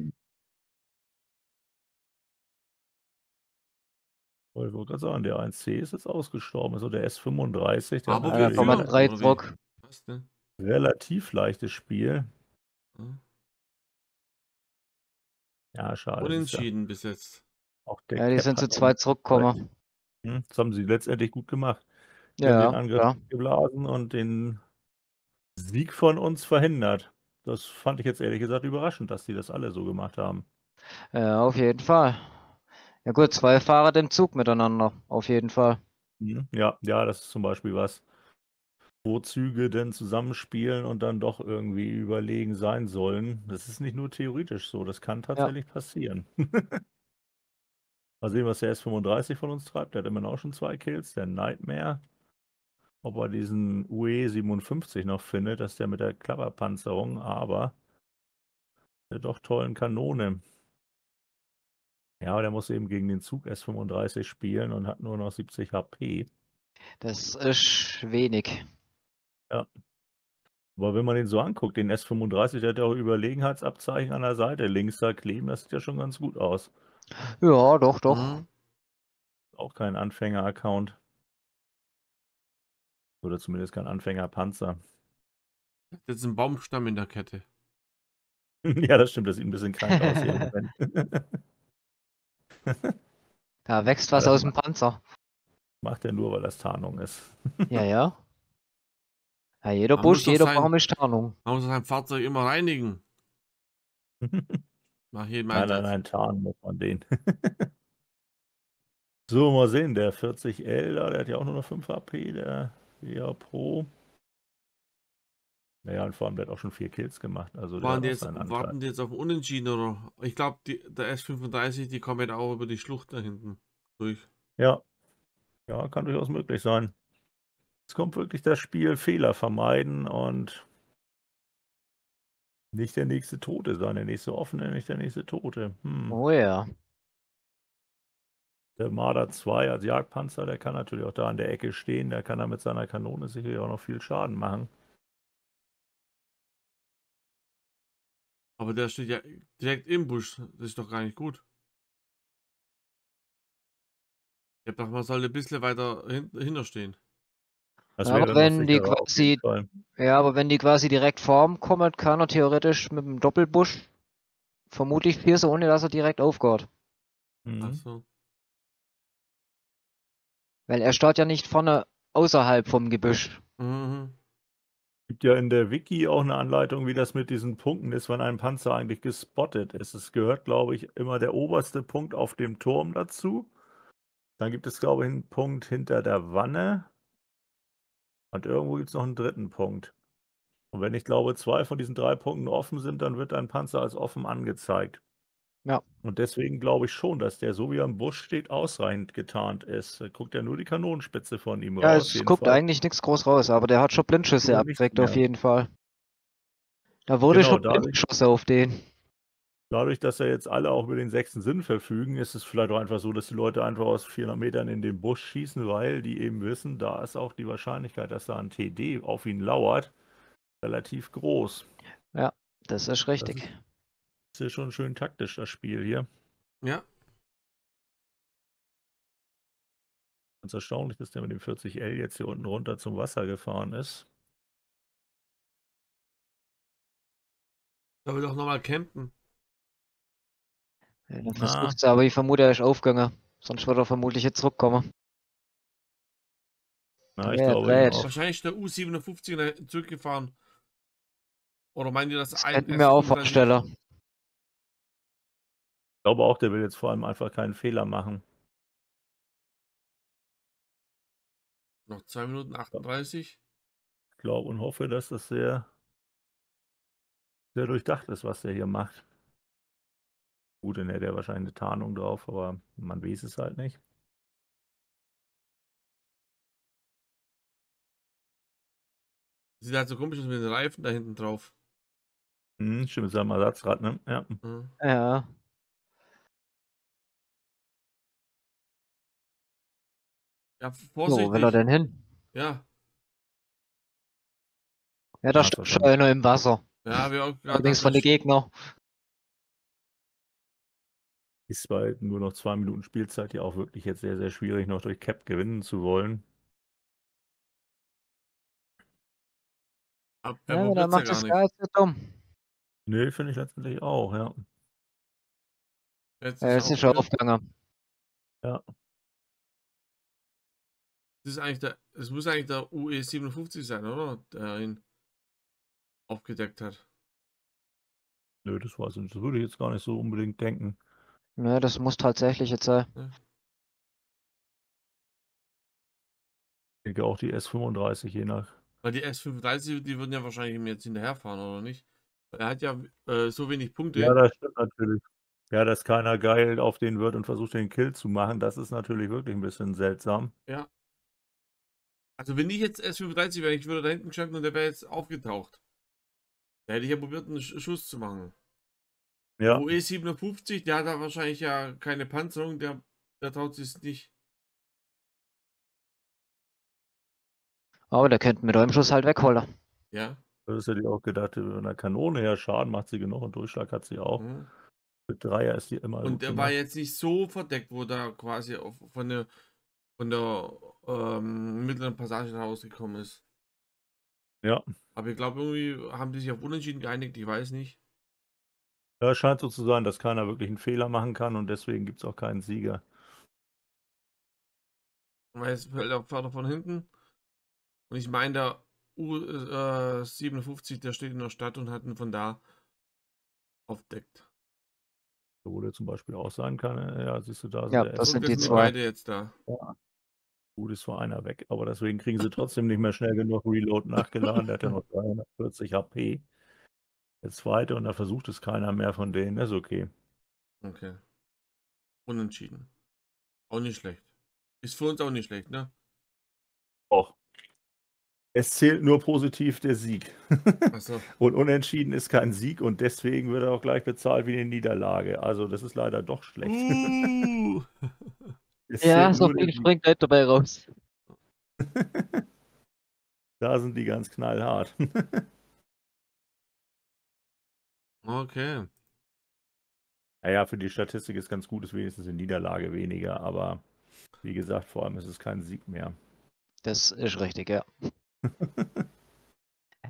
Ich wollte gerade sagen, der 1C ist jetzt ausgestorben. Also der S35, der Aber wir führen, drei relativ leichtes Spiel. Ja. Ja, schade. ist ja Unentschieden bis jetzt. auch der Ja, die Cap sind zu zweit zurückgekommen. Hm, Das haben sie letztendlich gut gemacht. Die haben Ja, den Angriff klar. geblasen und den Sieg von uns verhindert. Das fand ich jetzt ehrlich gesagt überraschend, dass die das alle so gemacht haben. Ja, auf jeden Fall. Ja gut, zwei Fahrer im Zug miteinander. Auf jeden Fall. Mhm. Ja, ja, das ist zum Beispiel was, wo Züge denn zusammenspielen und dann doch irgendwie überlegen sein sollen. Das ist nicht nur theoretisch so, das kann tatsächlich passieren. Mal sehen, was der S35 von uns treibt. Der hat immerhin auch schon zwei Kills. Der Nightmare. Ob er diesen UE 57 noch findet, dass der mit der Klapperpanzerung, aber der doch tollen Kanone. Ja, aber der muss eben gegen den Zug S35 spielen und hat nur noch 70 HP. Das ist wenig. Ja. Aber wenn man den so anguckt, den S35, der hat ja auch Überlegenheitsabzeichen an der Seite links da kleben, das sieht ja schon ganz gut aus. Ja, doch, doch. Mhm. Auch kein Anfänger-Account. Oder zumindest kein Anfänger-Panzer. Hat Jetzt ein Baumstamm in der Kette. ja, das stimmt, das sieht ein bisschen krank aus hier im Moment. Da wächst was Ja, das aus dem Panzer. Macht er nur, weil das Tarnung ist. Ja, ja. Ja, jeder Man Busch, jeder sein- Baum ist Tarnung. Man muss sein Fahrzeug immer reinigen. Nach jedem Nein, nein, nein, tarnen muss man den. so, mal sehen, der 40L da, der hat ja auch nur noch 5 HP, der WA Pro. Naja, und vor allem, der hat auch schon 4 Kills gemacht. Also Waren die jetzt, warten die jetzt auf Unentschieden oder? Ich glaube, der S35, die kommen auch über die Schlucht da hinten durch. Ja. Ja, kann durchaus möglich sein. Es kommt wirklich das Spiel Fehler vermeiden und nicht der nächste Tote sein, der nächste offene, nicht der nächste Tote. Hm. Oh ja. Der Marder 2 als Jagdpanzer, der kann natürlich auch da an der Ecke stehen, der kann da mit seiner Kanone sicherlich auch noch viel Schaden machen. Aber der steht ja direkt im Busch. Das ist doch gar nicht gut. Ich hab doch, man sollte ein bisschen weiter hin, hinter stehen. Das aber wenn die quasi-. Ja, aber wenn die quasi direkt vorm kommen, kann er theoretisch mit dem Doppelbusch vermutlich piercen, ohne dass er direkt aufgeht. Mhm. Also, Weil er steht ja nicht vorne außerhalb vom Gebüsch. mhm. gibt ja in der Wiki auch eine Anleitung, wie das mit diesen Punkten ist, wenn ein Panzer eigentlich gespottet ist. Es gehört, glaube ich, immer der oberste Punkt auf dem Turm dazu. Dann gibt es, glaube ich, einen Punkt hinter der Wanne. Und irgendwo gibt es noch einen dritten Punkt. Und wenn ich glaube, zwei von diesen drei Punkten offen sind, dann wird ein Panzer als offen angezeigt. Ja. Und deswegen glaube ich schon, dass der, so wie er im Busch steht, ausreichend getarnt ist. Da guckt ja nur die Kanonenspitze von ihm Ja, raus. es guckt eigentlich nichts groß raus, aber der hat schon Blindschüsse nichts abgekriegt, auf jeden Fall. Da wurde Genau, schon dadurch- blind geschossen auf den. Dadurch, dass ja jetzt alle auch über den sechsten Sinn verfügen, ist es vielleicht auch einfach so, dass die Leute einfach aus 400 Metern in den Busch schießen, weil die eben wissen, da ist auch die Wahrscheinlichkeit, dass da ein TD auf ihn lauert, relativ groß. Das ist richtig. Das ist schon schön taktisch, das Spiel hier. Ja, Ganz erstaunlich, dass der mit dem 40L jetzt hier unten runter zum Wasser gefahren ist. da will doch nochmal campen. Ja, dann Ah. versucht sie, aber ich vermute, er ist aufgegangen. Sonst wird er vermutlich jetzt zurückkommen. Na, ich Ja, glaube. Wahrscheinlich der U57 da zurückgefahren. Oder meint ihr, dass Das ein ich mir auch S35 vorstellen. Ich glaube auch, der will jetzt vor allem einfach keinen Fehler machen. Noch 2 Minuten 38. Ich glaube und hoffe, dass das sehr, sehr durchdacht ist, was der hier macht. Gut, dann hätte er wahrscheinlich eine Tarnung drauf, aber man weiß es halt nicht. Sieht halt so komisch aus mit den Reifen da hinten drauf. Hm, stimmt, mit seinem Ersatzrad, ne? Ja. Mhm. Ja. Ja, Wo vorsichtig. will er denn hin? Ja, Ja, da Ja, steht schon einer im Wasser. ja, wir auch gerade. Allerdings von den Gegnern. Ist bei nur noch zwei Minuten Spielzeit ja auch wirklich jetzt sehr, sehr schwierig, noch durch Cap gewinnen zu wollen. Ab, Ja, er aber probiert dann macht ja das gar nicht. dumm. Nee, finde ich letztendlich auch, ja. Jetzt Ja, jetzt ist schon aufgegangen. Ja, Das ist eigentlich der, es muss eigentlich der UE57 sein, oder? Der ihn aufgedeckt hat. nö, das weiß ich nicht. Das würde ich jetzt gar nicht so unbedingt denken. Ja, das muss tatsächlich jetzt sein. Ich denke auch die S35, je nach. Weil die S35, die würden ja wahrscheinlich ihm jetzt hinterherfahren, oder nicht? Weil Er hat ja äh, so wenig Punkte. Ja, das stimmt natürlich. Ja, dass keiner geil auf den wird und versucht, den Kill zu machen, das ist natürlich wirklich ein bisschen seltsam. Ja. Also wenn ich jetzt S35 wäre, ich würde da hinten gestanden und der wäre jetzt aufgetaucht. Da hätte ich ja probiert, einen Sch- Schuss zu machen. Ja, OE 57, der hat da wahrscheinlich ja keine Panzerung, der, der traut sich nicht. Aber der könnte mit einem Schuss halt wegholen. Ja. das hätte ich auch gedacht, mit einer Kanone her Schaden macht sie genug und Durchschlag hat sie auch. Mhm. Mit Dreier ist die immer Und der war gemacht. jetzt nicht so verdeckt, wo da quasi auf, von der von der ähm, mittleren Passage rausgekommen ist. Ja, Aber ich glaube, irgendwie haben die sich auf Unentschieden geeinigt, ich weiß nicht. Ja, es scheint so zu sein, dass keiner wirklich einen Fehler machen kann und deswegen gibt es auch keinen Sieger. Weil es fällt der Vater von hinten. Und ich meine, der U57, der steht in der Stadt und hat ihn von da aufdeckt. Wo der zum Beispiel auch sein kann. äh, Ja, siehst du da. Ja, das sind die sind zwei. beide jetzt da. Gut ist vor einer weg, aber deswegen kriegen sie trotzdem nicht mehr schnell genug Reload nachgeladen. Der hat ja noch 340 HP. Der zweite und da versucht es keiner mehr von denen. Ist okay. Okay. Unentschieden. Auch nicht schlecht. Ist für uns auch nicht schlecht, ne? Och. Es zählt nur positiv der Sieg. Achso. Und unentschieden ist kein Sieg und deswegen wird er auch gleich bezahlt wie eine Niederlage. Also das ist leider doch schlecht. Uh. Ja, so viel springt nicht dabei raus. Da sind die ganz knallhart. Okay. Naja, für die Statistik ist ganz gut, ist wenigstens eine Niederlage weniger, aber wie gesagt, vor allem ist es kein Sieg mehr. Das ist richtig, ja.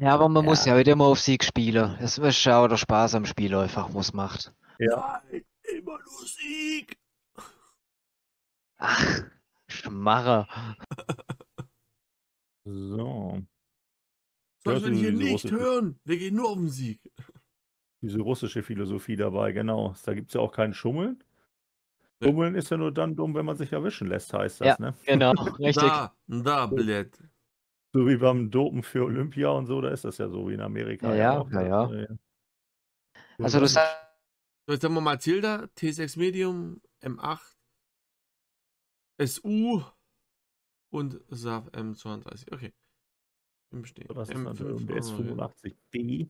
Ja, aber man muss Ja. ja wieder mal auf Sieg spielen. Es ist ja auch der Spaß am Spiel einfach, was macht. Ja, Nein, immer nur Sieg. Ach, Schmarrer. so. Soll ist hier nicht hören? Wir gehen nur auf den Sieg. Diese russische Philosophie dabei, genau. Da gibt es ja auch kein Schummeln. Schummeln ist ja nur dann dumm, wenn man sich erwischen lässt, heißt das, Ja. ne? Genau, richtig. Da, da, Billett. So wie beim Dopen für Olympia und so, da ist das ja so wie in Amerika. Ja, ja, auch. ja, ja. Äh, Also du das- sagst, So, jetzt haben wir Matilda, T6 Medium, M8, SU und SAF M32. Okay. Im Stehen. Das ist M5 dann der auch noch, ja. S85D.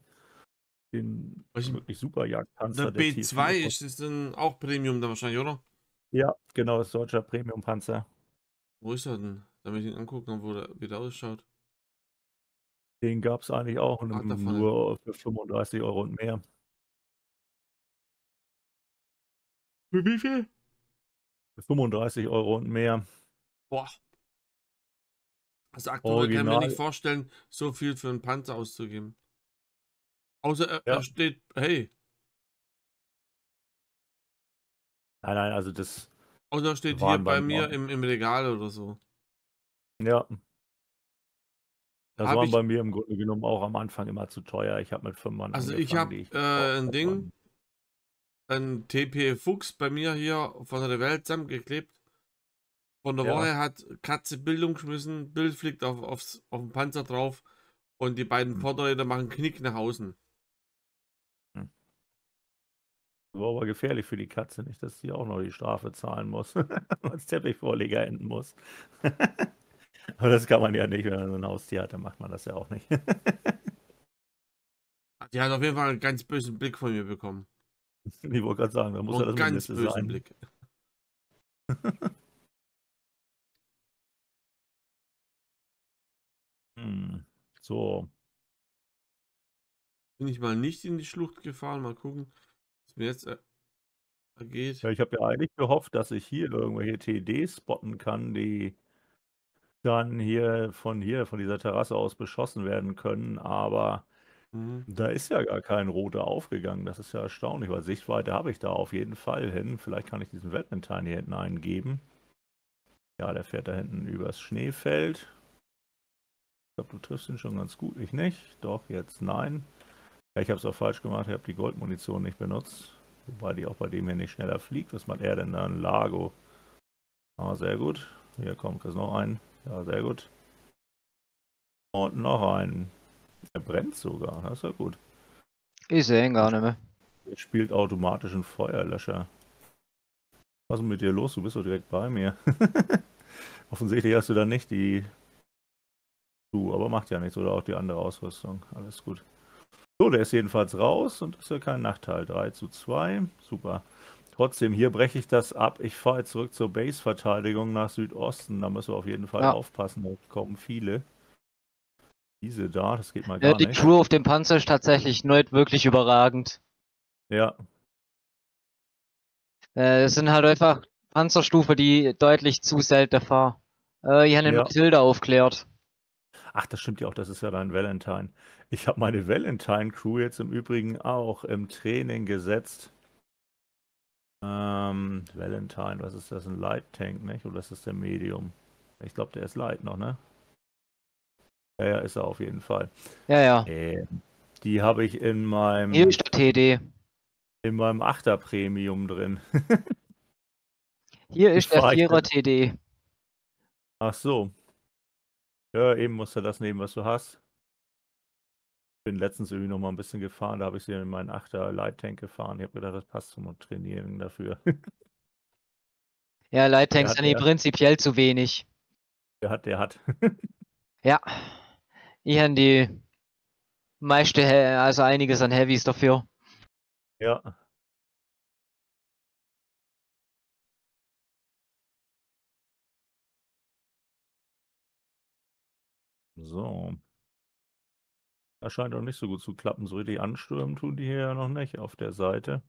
Den wirklich super Jagdpanzer. Der T4 B2 ist das dann auch Premium dann wahrscheinlich, oder? Ja, genau, ist deutscher Premium-Panzer. Wo ist er denn? Damit ich ihn angucken, wo der wieder ausschaut. Den gab es eigentlich auch Ach, nur für 35 Euro und mehr. Für wie viel? Für 35 Euro und mehr. Boah. Also aktuell kann ich mir Original. nicht vorstellen, so viel für einen Panzer auszugeben. Außer er, Ja. er steht, hey, Nein, nein, also das, außer er steht hier waren bei mir im, im Regal oder so. ja. Das Hab waren ich- bei mir im Grunde genommen auch am Anfang immer zu teuer. Ich habe mit 5 Mann Also ich habe äh, ein Ding, ein TP Fuchs bei mir hier von der Welt zusammengeklebt. Von der Ja. Woche hat Katze Bildung geschmissen, Bild fliegt auf, aufs, auf den Panzer drauf und die beiden Hm. Vorderräder machen Knick nach außen. War aber gefährlich für die Katze, nicht, dass sie auch noch die Strafe zahlen muss, als Teppichvorleger enden muss. aber das kann man ja nicht, wenn man so ein Haustier hat, dann macht man das ja auch nicht. Die hat auf jeden Fall einen ganz bösen Blick von mir bekommen. ich wollte gerade sagen, da muss einen das ganz bösen sein. Blick. Hm. So, Bin ich mal nicht in die Schlucht gefahren, mal gucken, mir jetzt äh, ergeht. Ja, ich habe ja eigentlich gehofft, dass ich hier irgendwelche TDs spotten kann, die dann hier von hier, von dieser Terrasse aus beschossen werden können, aber Mhm. da ist ja gar kein roter aufgegangen. Das ist ja erstaunlich, weil Sichtweite habe ich da auf jeden Fall hin. Vielleicht kann ich diesen Weltmentan hier hinten eingeben. Ja, der fährt da hinten übers Schneefeld. Ich glaube, du triffst ihn schon ganz gut. Ich nicht. Doch, jetzt nein. Ja, ich habe es auch falsch gemacht. Ich habe die Goldmunition nicht benutzt. Wobei die auch bei dem hier nicht schneller fliegt. Was macht er denn da? Ein Lago. Ah, sehr gut. Hier kommt jetzt noch ein. Ja, sehr gut. Und noch ein. Er brennt sogar. Das ist ja gut. ich sehe ihn gar nicht mehr. Er spielt automatisch einen Feuerlöscher. Was ist mit dir los? Du bist doch direkt bei mir. Offensichtlich hast du da nicht die. Du, aber macht ja nichts. Oder auch die andere Ausrüstung. Alles gut. So, der ist jedenfalls raus und das ist ja kein Nachteil. 3 zu 2. Super. Trotzdem, hier breche ich das ab. Ich fahre jetzt zurück zur Base-Verteidigung nach Südosten. Da müssen wir auf jeden Fall Ja. aufpassen. Da kommen viele. Diese da, das geht mal Ja, gar die nicht. Crew auf dem Panzer ist tatsächlich nicht wirklich überragend. Ja, Äh, es sind halt einfach Panzerstufe, die deutlich zu selten fahren. Äh, ich habe den Ja. Matilda aufklärt. Ach, das stimmt ja auch, das ist ja dein Valentine. Ich habe meine Valentine-Crew jetzt im Übrigen auch im Training gesetzt. Ähm, Valentine, was ist das? Ein Light Tank, nicht? Oder ist das der Medium? Ich glaube, der ist Light noch, ne? Ja, ja, ist er auf jeden Fall. Ja, ja. Äh, die habe ich in meinem, Hier ist der TD. in meinem 8er Premium drin. Hier ist der? 4er TD. Ach so. Ja, eben musst du das nehmen, was du hast. Bin letztens irgendwie noch mal ein bisschen gefahren, da habe ich sie in meinen 8er Light Tank gefahren. Ich habe gedacht, das passt zum Trainieren dafür. Ja, Light Tanks sind prinzipiell zu wenig. der hat, der hat. Ja. Ich habe die meiste, also einiges an Heavies dafür. Ja. So. Das scheint auch nicht so gut zu klappen. So richtig anstürmen tun die hier ja noch nicht auf der Seite.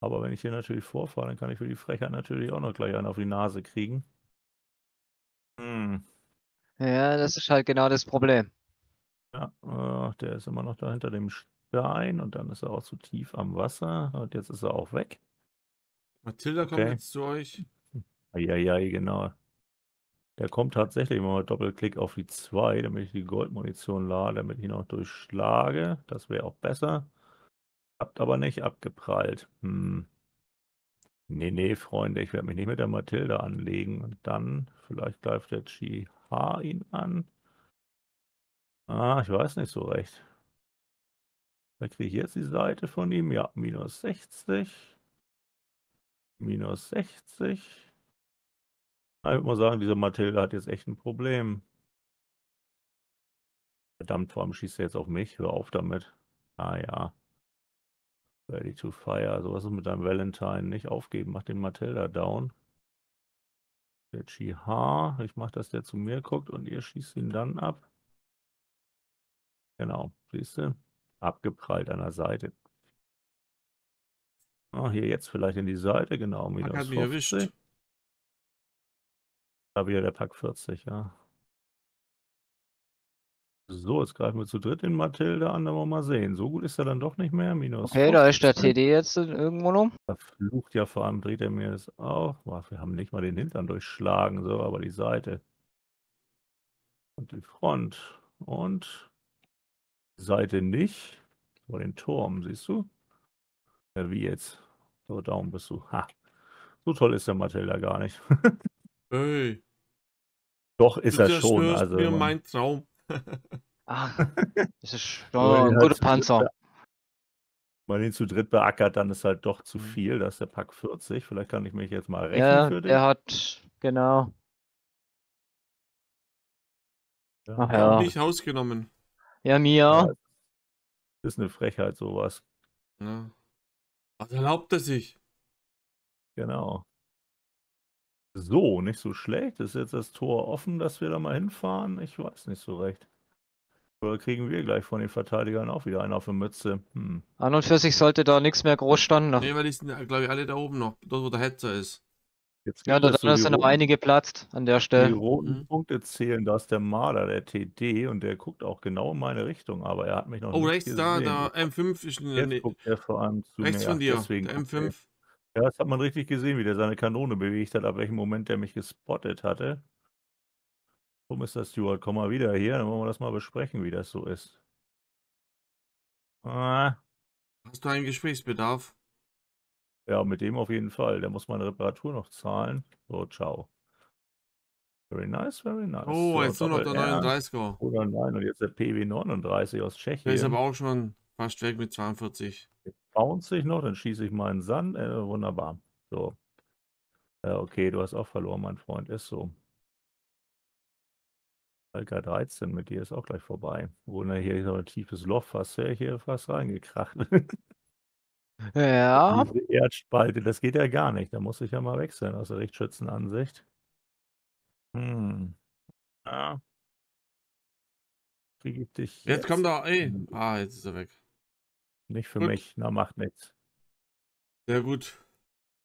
Aber wenn ich hier natürlich vorfahre, dann kann ich für die Frechheit natürlich auch noch gleich einen auf die Nase kriegen. Hm. Ja, das ist halt genau das Problem. Ja, äh, der ist immer noch da hinter dem Stein und dann ist er auch zu tief am Wasser und jetzt ist er auch weg. Matilda kommt Okay. jetzt zu euch. Eieiei, genau. Der kommt tatsächlich mal Doppelklick auf die 2, damit ich die Goldmunition lade, damit ich ihn auch durchschlage. Das wäre auch besser. Habt aber nicht abgeprallt. Hm. Nee, nee, Freunde, ich werde mich nicht mit der Matilda anlegen. Und dann, vielleicht greift der Chi-Ha ihn an. Ah, ich weiß nicht so recht. Da kriege ich jetzt die Seite von ihm. Ja, minus 60. Minus 60. Ich würde mal sagen, diese Matilda hat jetzt echt ein Problem. Verdammt, allem schießt er jetzt auf mich. Hör auf damit. Ah ja. Ready to fire. Sowas ist mit deinem Valentine nicht aufgeben. Mach den Matilda down. Der Chi-Ha. Ich mach, dass der zu mir guckt und ihr schießt ihn dann ab. Genau. Siehst du? Abgeprallt an der Seite. Ah, hier jetzt vielleicht in die Seite. Genau. Minus hat mich erwischt. 50. Da wieder der Pack 40, ja. So, jetzt greifen wir zu dritt den Matilda an, dann wollen wir mal sehen. So gut ist er dann doch nicht mehr. Minus Okay, da ist der 15. TD jetzt irgendwo noch. Da flucht ja vor allem, dreht er mir das auch. Boah, wir haben nicht mal den Hintern durchschlagen, so, aber die Seite. Und die Front. Und die Seite nicht. Aber den Turm, siehst du? Ja, wie jetzt? So, Daumen bist du. Ha. So toll ist der Matilda gar nicht. Hey, Doch, ist du er schon. zerstörst Also, mir mein Traum. Ach, das ist ein guter halt dritt Panzer. Wenn man ihn zu dritt beackert, dann ist halt doch zu Mhm. viel. Das ist der Pack 40. Vielleicht kann ich mich jetzt mal rächen Ja, für dich. der hat, genau. Ach Wir haben ja. dich rausgenommen. Ja, mir. Ja, Das ist eine Frechheit, sowas. Ja. Was erlaubt er sich? Genau. So, nicht so schlecht. Ist jetzt das Tor offen, dass wir da mal hinfahren? Ich weiß nicht so recht. Oder kriegen wir gleich von den Verteidigern auch wieder einen auf die Mütze? Hm. An und für sich sollte da nichts mehr groß standen. Nee, weil die sind, glaube ich, alle da oben noch, dort wo der Hetzer ist. Jetzt Ja, da so die sind noch einige platzt an der Die Stelle. roten Mhm. Punkte zählen, da ist der Marder, der TD, und der guckt auch genau in meine Richtung, aber er hat mich noch Oh, nicht rechts da, gesehen. der M5 ist Jetzt Nähe. guckt er vor allem zu Rechts mir. von dir, deswegen der guckt er. M5. Ja, das hat man richtig gesehen, wie der seine Kanone bewegt hat, ab welchem Moment der mich gespottet hatte. Ist das, Stuart? Komm mal wieder hier, dann wollen wir das mal besprechen, wie das so ist. Ah, Hast du einen Gesprächsbedarf? ja, mit dem auf jeden Fall. Der muss meine Reparatur noch zahlen. So, ciao. Very nice, very nice. Oh, so, jetzt nur noch der Doppel R. 39er. Oder nein, und jetzt der PW39 aus Der ist Tschechien. aber auch schon fast weg mit 42. bounce ich noch, dann schieße ich mal in den Sand. Äh, wunderbar. So. Äh, okay, du hast auch verloren, mein Freund. Ist so. Alka 13 mit dir ist auch gleich vorbei. Obwohl, hier ist noch ein tiefes Loch fast, ja, hier fast reingekracht. Ja. Diese Erdspalte, das geht ja gar nicht. Da muss ich ja mal wechseln aus der Richtschützenansicht. Hm. Ja. Kriege ich dich Jetzt kommt jetzt? er, ey. Hm, Ah, jetzt ist er weg. Nicht für Gut. mich. Na, macht nichts. Sehr gut.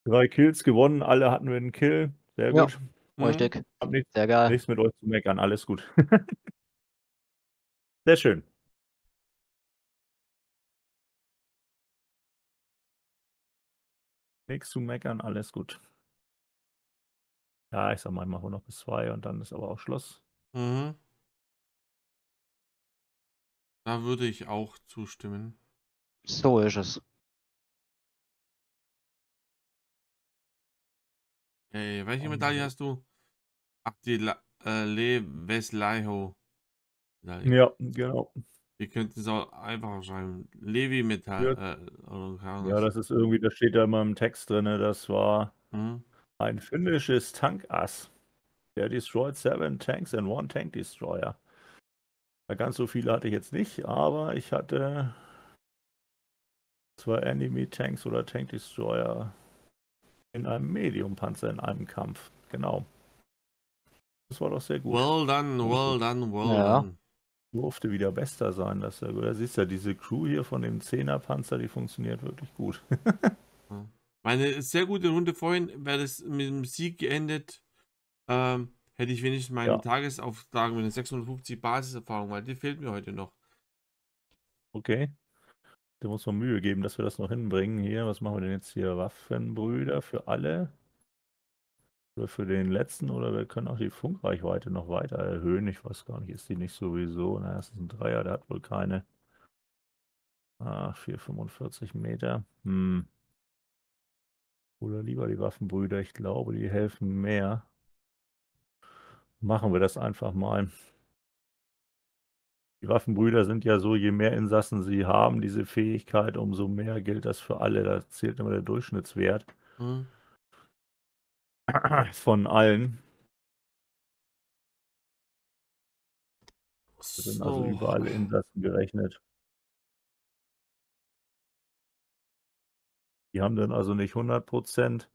Drei Kills gewonnen, alle hatten wir einen Kill. Sehr Ja. gut. Mhm. Richtig. Hab nichts, Sehr geil. nichts mit euch zu meckern, alles gut. Sehr schön. Nichts zu meckern, alles gut. Ja, ich sag mal, machen wir noch bis zwei und dann ist aber auch Schluss. Mhm. Da würde ich auch zustimmen. So ist es. Ey, welche Medaille hast du? Ach, die La äh, Le Veslaiho. Medaille. Ja, genau. Wir könnten es auch einfacher schreiben. Levi Metall. Äh, keine Ahnung Ja, das ist irgendwie, das steht da immer im Text drin, das war Mhm. ein finnisches Tankass. Der destroyed seven tanks and one tank destroyer. Ja, Ganz so viele hatte ich jetzt nicht, aber ich hatte zwei Enemy Tanks oder Tank Destroyer in einem Medium-Panzer in einem Kampf. Genau. Das war doch sehr gut. Well done, well done, well Ja. done. Durfte wieder bester sein. Das ist ja gut. Da siehst du ja, diese Crew hier von dem 10er Panzer, die funktioniert wirklich gut. Meine sehr gute Runde vorhin, wäre das mit dem Sieg geendet, ähm, hätte ich wenigstens meinen Ja. Tagesauftrag mit den 650 Basiserfahrung, weil die fehlt mir heute noch. Okay. Da muss man Mühe geben, dass wir das noch hinbringen. Hier, was machen wir denn jetzt hier? Waffenbrüder für alle? Oder für den letzten? Oder wir können auch die Funkreichweite noch weiter erhöhen. Ich weiß gar nicht, ist die nicht sowieso? Na, es ist ein Dreier, der hat wohl keine. Ah, 445 Meter. Hm. Oder lieber die Waffenbrüder. Ich glaube, die helfen mehr. Machen wir das einfach mal. Die Waffenbrüder sind ja so, je mehr Insassen sie haben, diese Fähigkeit, umso mehr gilt das für alle. Da zählt immer der Durchschnittswert Hm? von allen. Das sind also So. über alle Insassen gerechnet. Die haben dann also nicht 100%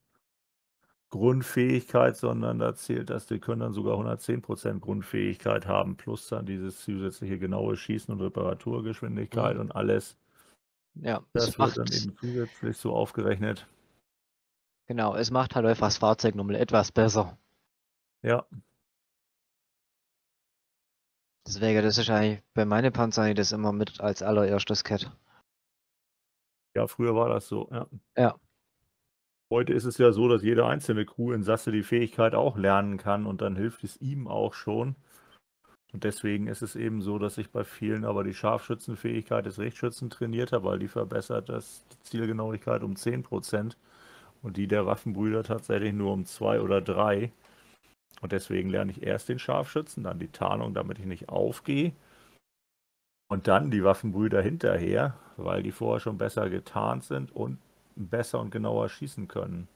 Grundfähigkeit, sondern da zählt das, die können dann sogar 110% Grundfähigkeit haben, plus dann dieses zusätzliche genaue Schießen und Reparaturgeschwindigkeit Mhm. und alles. Ja, Das wird dann macht, eben zusätzlich so aufgerechnet. genau, es macht halt einfach das Fahrzeug nochmal etwas besser. Ja, Deswegen, das ist eigentlich bei meinen Panzern eigentlich das immer mit als allererstes Cat. ja, früher war das so, ja. Ja. Heute ist es ja so, dass jeder einzelne Crew-Insasse die Fähigkeit auch lernen kann und dann hilft es ihm auch schon. Und deswegen ist es eben so, dass ich bei vielen aber die Scharfschützenfähigkeit des Richtschützen trainiert habe, weil die verbessert das die Zielgenauigkeit um 10% und die der Waffenbrüder tatsächlich nur um 2 oder 3. Und deswegen lerne ich erst den Scharfschützen, dann die Tarnung, damit ich nicht aufgehe. Und dann die Waffenbrüder hinterher, weil die vorher schon besser getarnt sind und besser und genauer schießen können.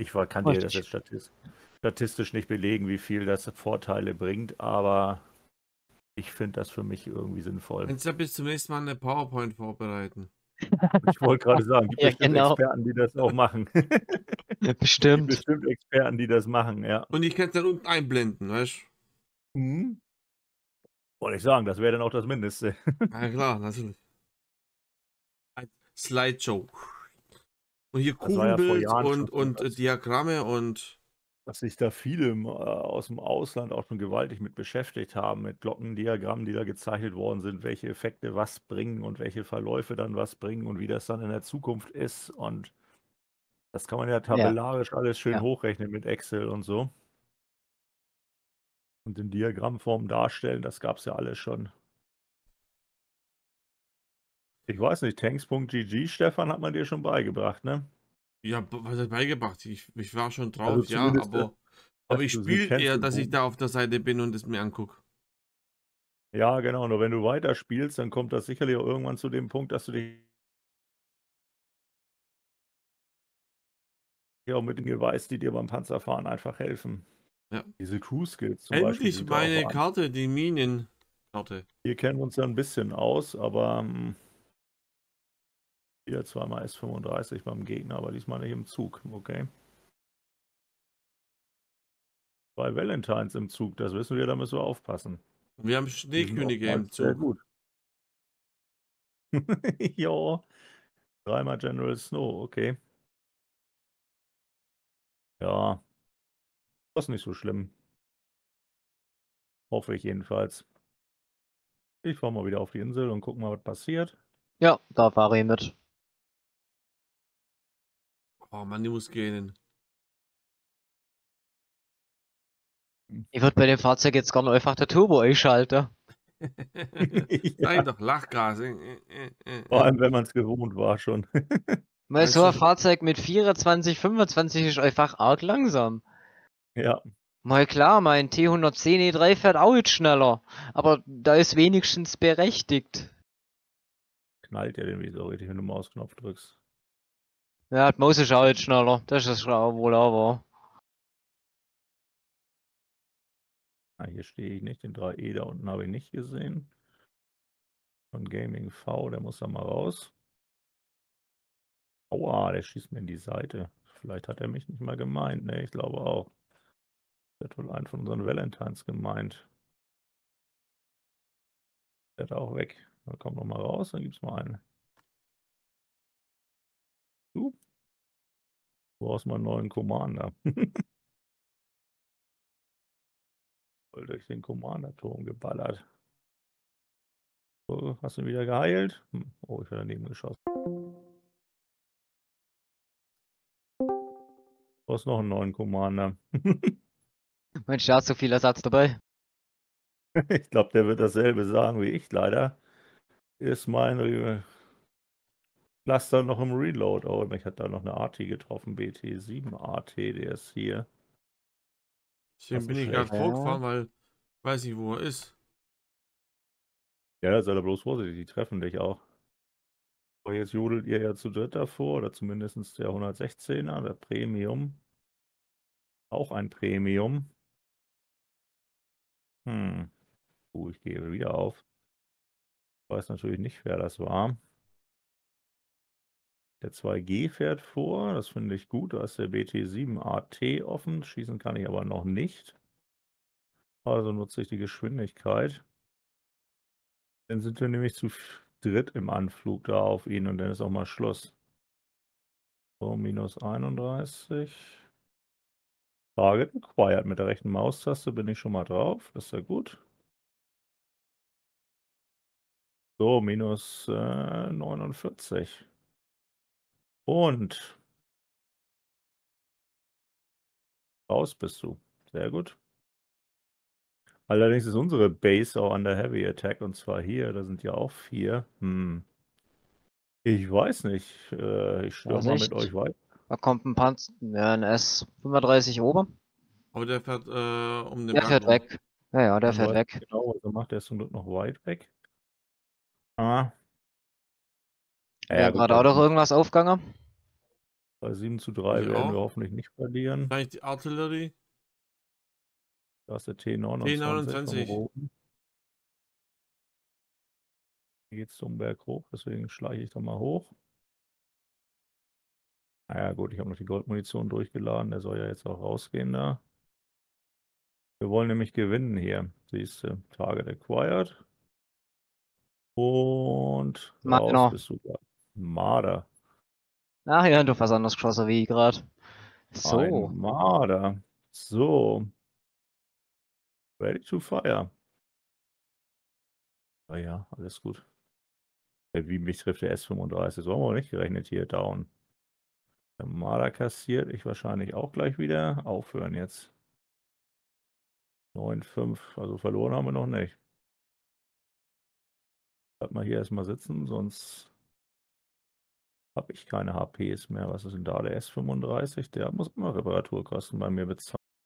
Ich war- kann dir das jetzt statistisch, nicht belegen, wie viel das Vorteile bringt, aber ich finde das für mich irgendwie sinnvoll. Kannst du ja bis zum nächsten Mal eine PowerPoint vorbereiten. Ich wollte gerade sagen, gibt Ja, bestimmt genau. Experten, die das auch machen. gibt Bestimmt. bestimmt Experten, die das machen, ja. Und ich kann es dann unten einblenden, weißt Mhm. Wollte ich sagen, das wäre dann auch das Mindeste. du? Ja klar, natürlich. Slideshow. Und hier Das ja Kuchenbild schon und, und äh, dass- Diagramme und dass sich da viele im, äh, aus dem Ausland auch schon gewaltig mit beschäftigt haben, mit Glockendiagrammen, die da gezeichnet worden sind, welche Effekte was bringen und welche Verläufe dann was bringen und wie das dann in der Zukunft ist. Und das kann man ja tabellarisch alles schön Ja. hochrechnen mit Excel und so. Und in Diagrammform darstellen, das gab es ja alles schon. Ich weiß nicht, tanks.gg, Stefan, hat man dir schon beigebracht, ne? Ja, was heißt beigebracht? Ich, ich war schon drauf, also ja, äh, aber, aber ich spiele eher, dass ich da auf der Seite bin und es mir angucke. Ja, genau. Nur wenn du weiter spielst, dann kommt das sicherlich auch irgendwann zu dem Punkt, dass du dich auch mit den Geweiß, die dir beim Panzerfahren einfach helfen. Ja. Diese Crew-Skills zum Endlich Beispiel meine Karte, die Minenkarte. Hier kennen wir uns ja ein bisschen aus, aber mm, hier zweimal S35 beim Gegner, aber diesmal nicht im Zug. Okay. Zwei Valentines im Zug, das wissen wir, da müssen wir aufpassen. Wir haben Schneekönige im oftmals Sehr Zug. gut. jo. Dreimal General Snow, okay. Ja. Das ist nicht so schlimm. Hoffe ich jedenfalls. Ich fahre mal wieder auf die Insel und guck mal, was passiert. Ja, da fahre ich mit. Oh Mann, die muss gehen. Ich würde bei dem Fahrzeug jetzt gerne einfach der Turbo einschalten. Ja, doch, Lachgas. Äh, äh, äh, vor allem, wenn man es gewohnt war schon. Weil so ein Fahrzeug mit 24, 25 ist einfach arg langsam. ja, Mal klar, mein T110 E3 fährt auch jetzt schneller. Aber da ist wenigstens berechtigt. knallt ja den Visor richtig, wenn du Mausknopf drückst. Ja, die Maus ist auch jetzt schneller. Das ist auch wohl aber. Ah, hier stehe ich nicht. Den 3E da unten habe ich nicht gesehen. Von Gaming V, der muss da mal raus. Aua, der schießt mir in die Seite. Vielleicht hat er mich nicht mal gemeint. Ne, ich glaube auch. Der hat wohl einen von unseren Valentines gemeint. Der hat auch weg. Dann kommt noch mal raus, dann gibt es mal einen. Du? Du brauchst mal einen neuen Commander. Voll durch den Commander-Turm geballert. So, hast du ihn wieder geheilt? Hm, Oh, ich werde daneben geschossen. Du brauchst noch einen neuen Commander. Mensch, der hat so viel Ersatz dabei. Ich glaube, der wird dasselbe sagen wie ich leider. Ist mein Cluster noch im Reload. Oh, mich hat da noch eine AT getroffen. BT7 AT, der ist hier. Deswegen bin ich gerade vorgefahren, weil ich weiß nicht, wo er ist. Ja, da bloß vorsichtig, die treffen dich auch. Aber jetzt jodelt ihr ja zu dritt davor, oder zumindest der 116er, der Premium. Auch ein Premium. Hm. Oh, ich gehe wieder auf. Ich weiß natürlich nicht, wer das war. Der 2G fährt vor, das finde ich gut. Da ist der BT7 AT offen. Schießen kann ich aber noch nicht. Also nutze ich die Geschwindigkeit. Dann sind wir nämlich zu dritt im Anflug da auf ihn und dann ist auch mal Schluss. So, minus 31. Target acquired. Mit der rechten Maustaste bin ich schon mal drauf. Das ist ja gut. So, minus äh, 49. Und raus bist du. Sehr gut. Allerdings ist unsere Base auch an der Heavy Attack und zwar hier, da sind ja auch vier. Hm. Ich weiß nicht. Äh, ich stürme mal mit euch weiter. Da kommt ein Panzer, ja, ein S35 oben. Aber der fährt äh, um den Der fährt rum. weg. Ja, ja, der Dann fährt weg. Genau, er macht. Der ist zum Glück noch weit weg. Ah. Ja, gerade auch noch irgendwas aufgegangen. Bei 7 zu 3 Ich werden auch. wir hoffentlich nicht verlieren. Wahrscheinlich die Artillerie. Da ist der T29. vom T29. Roten. Hier geht's zum Berg hoch, deswegen schleiche ich da mal hoch. Naja, gut, ich habe noch die Goldmunition durchgeladen. Der soll ja jetzt auch rausgehen da. Wir wollen nämlich gewinnen hier. Siehst du, Target acquired. Und Meiner. raus bist du da. Marder. Ach ja, du hast anders geschossen wie ich gerade. So. Ein Marder. So. Ready to fire. Ah ja, alles gut. Wie mich trifft der S35. So haben wir nicht gerechnet hier. Down. Der Marder kassiert. Ich wahrscheinlich auch gleich wieder. Aufhören jetzt. 9-5. Also verloren haben wir noch nicht. Bleib mal hier erstmal sitzen, sonst habe ich keine HPs mehr. Was ist denn da? Der S35? Der muss immer Reparaturkosten bei mir bezahlen.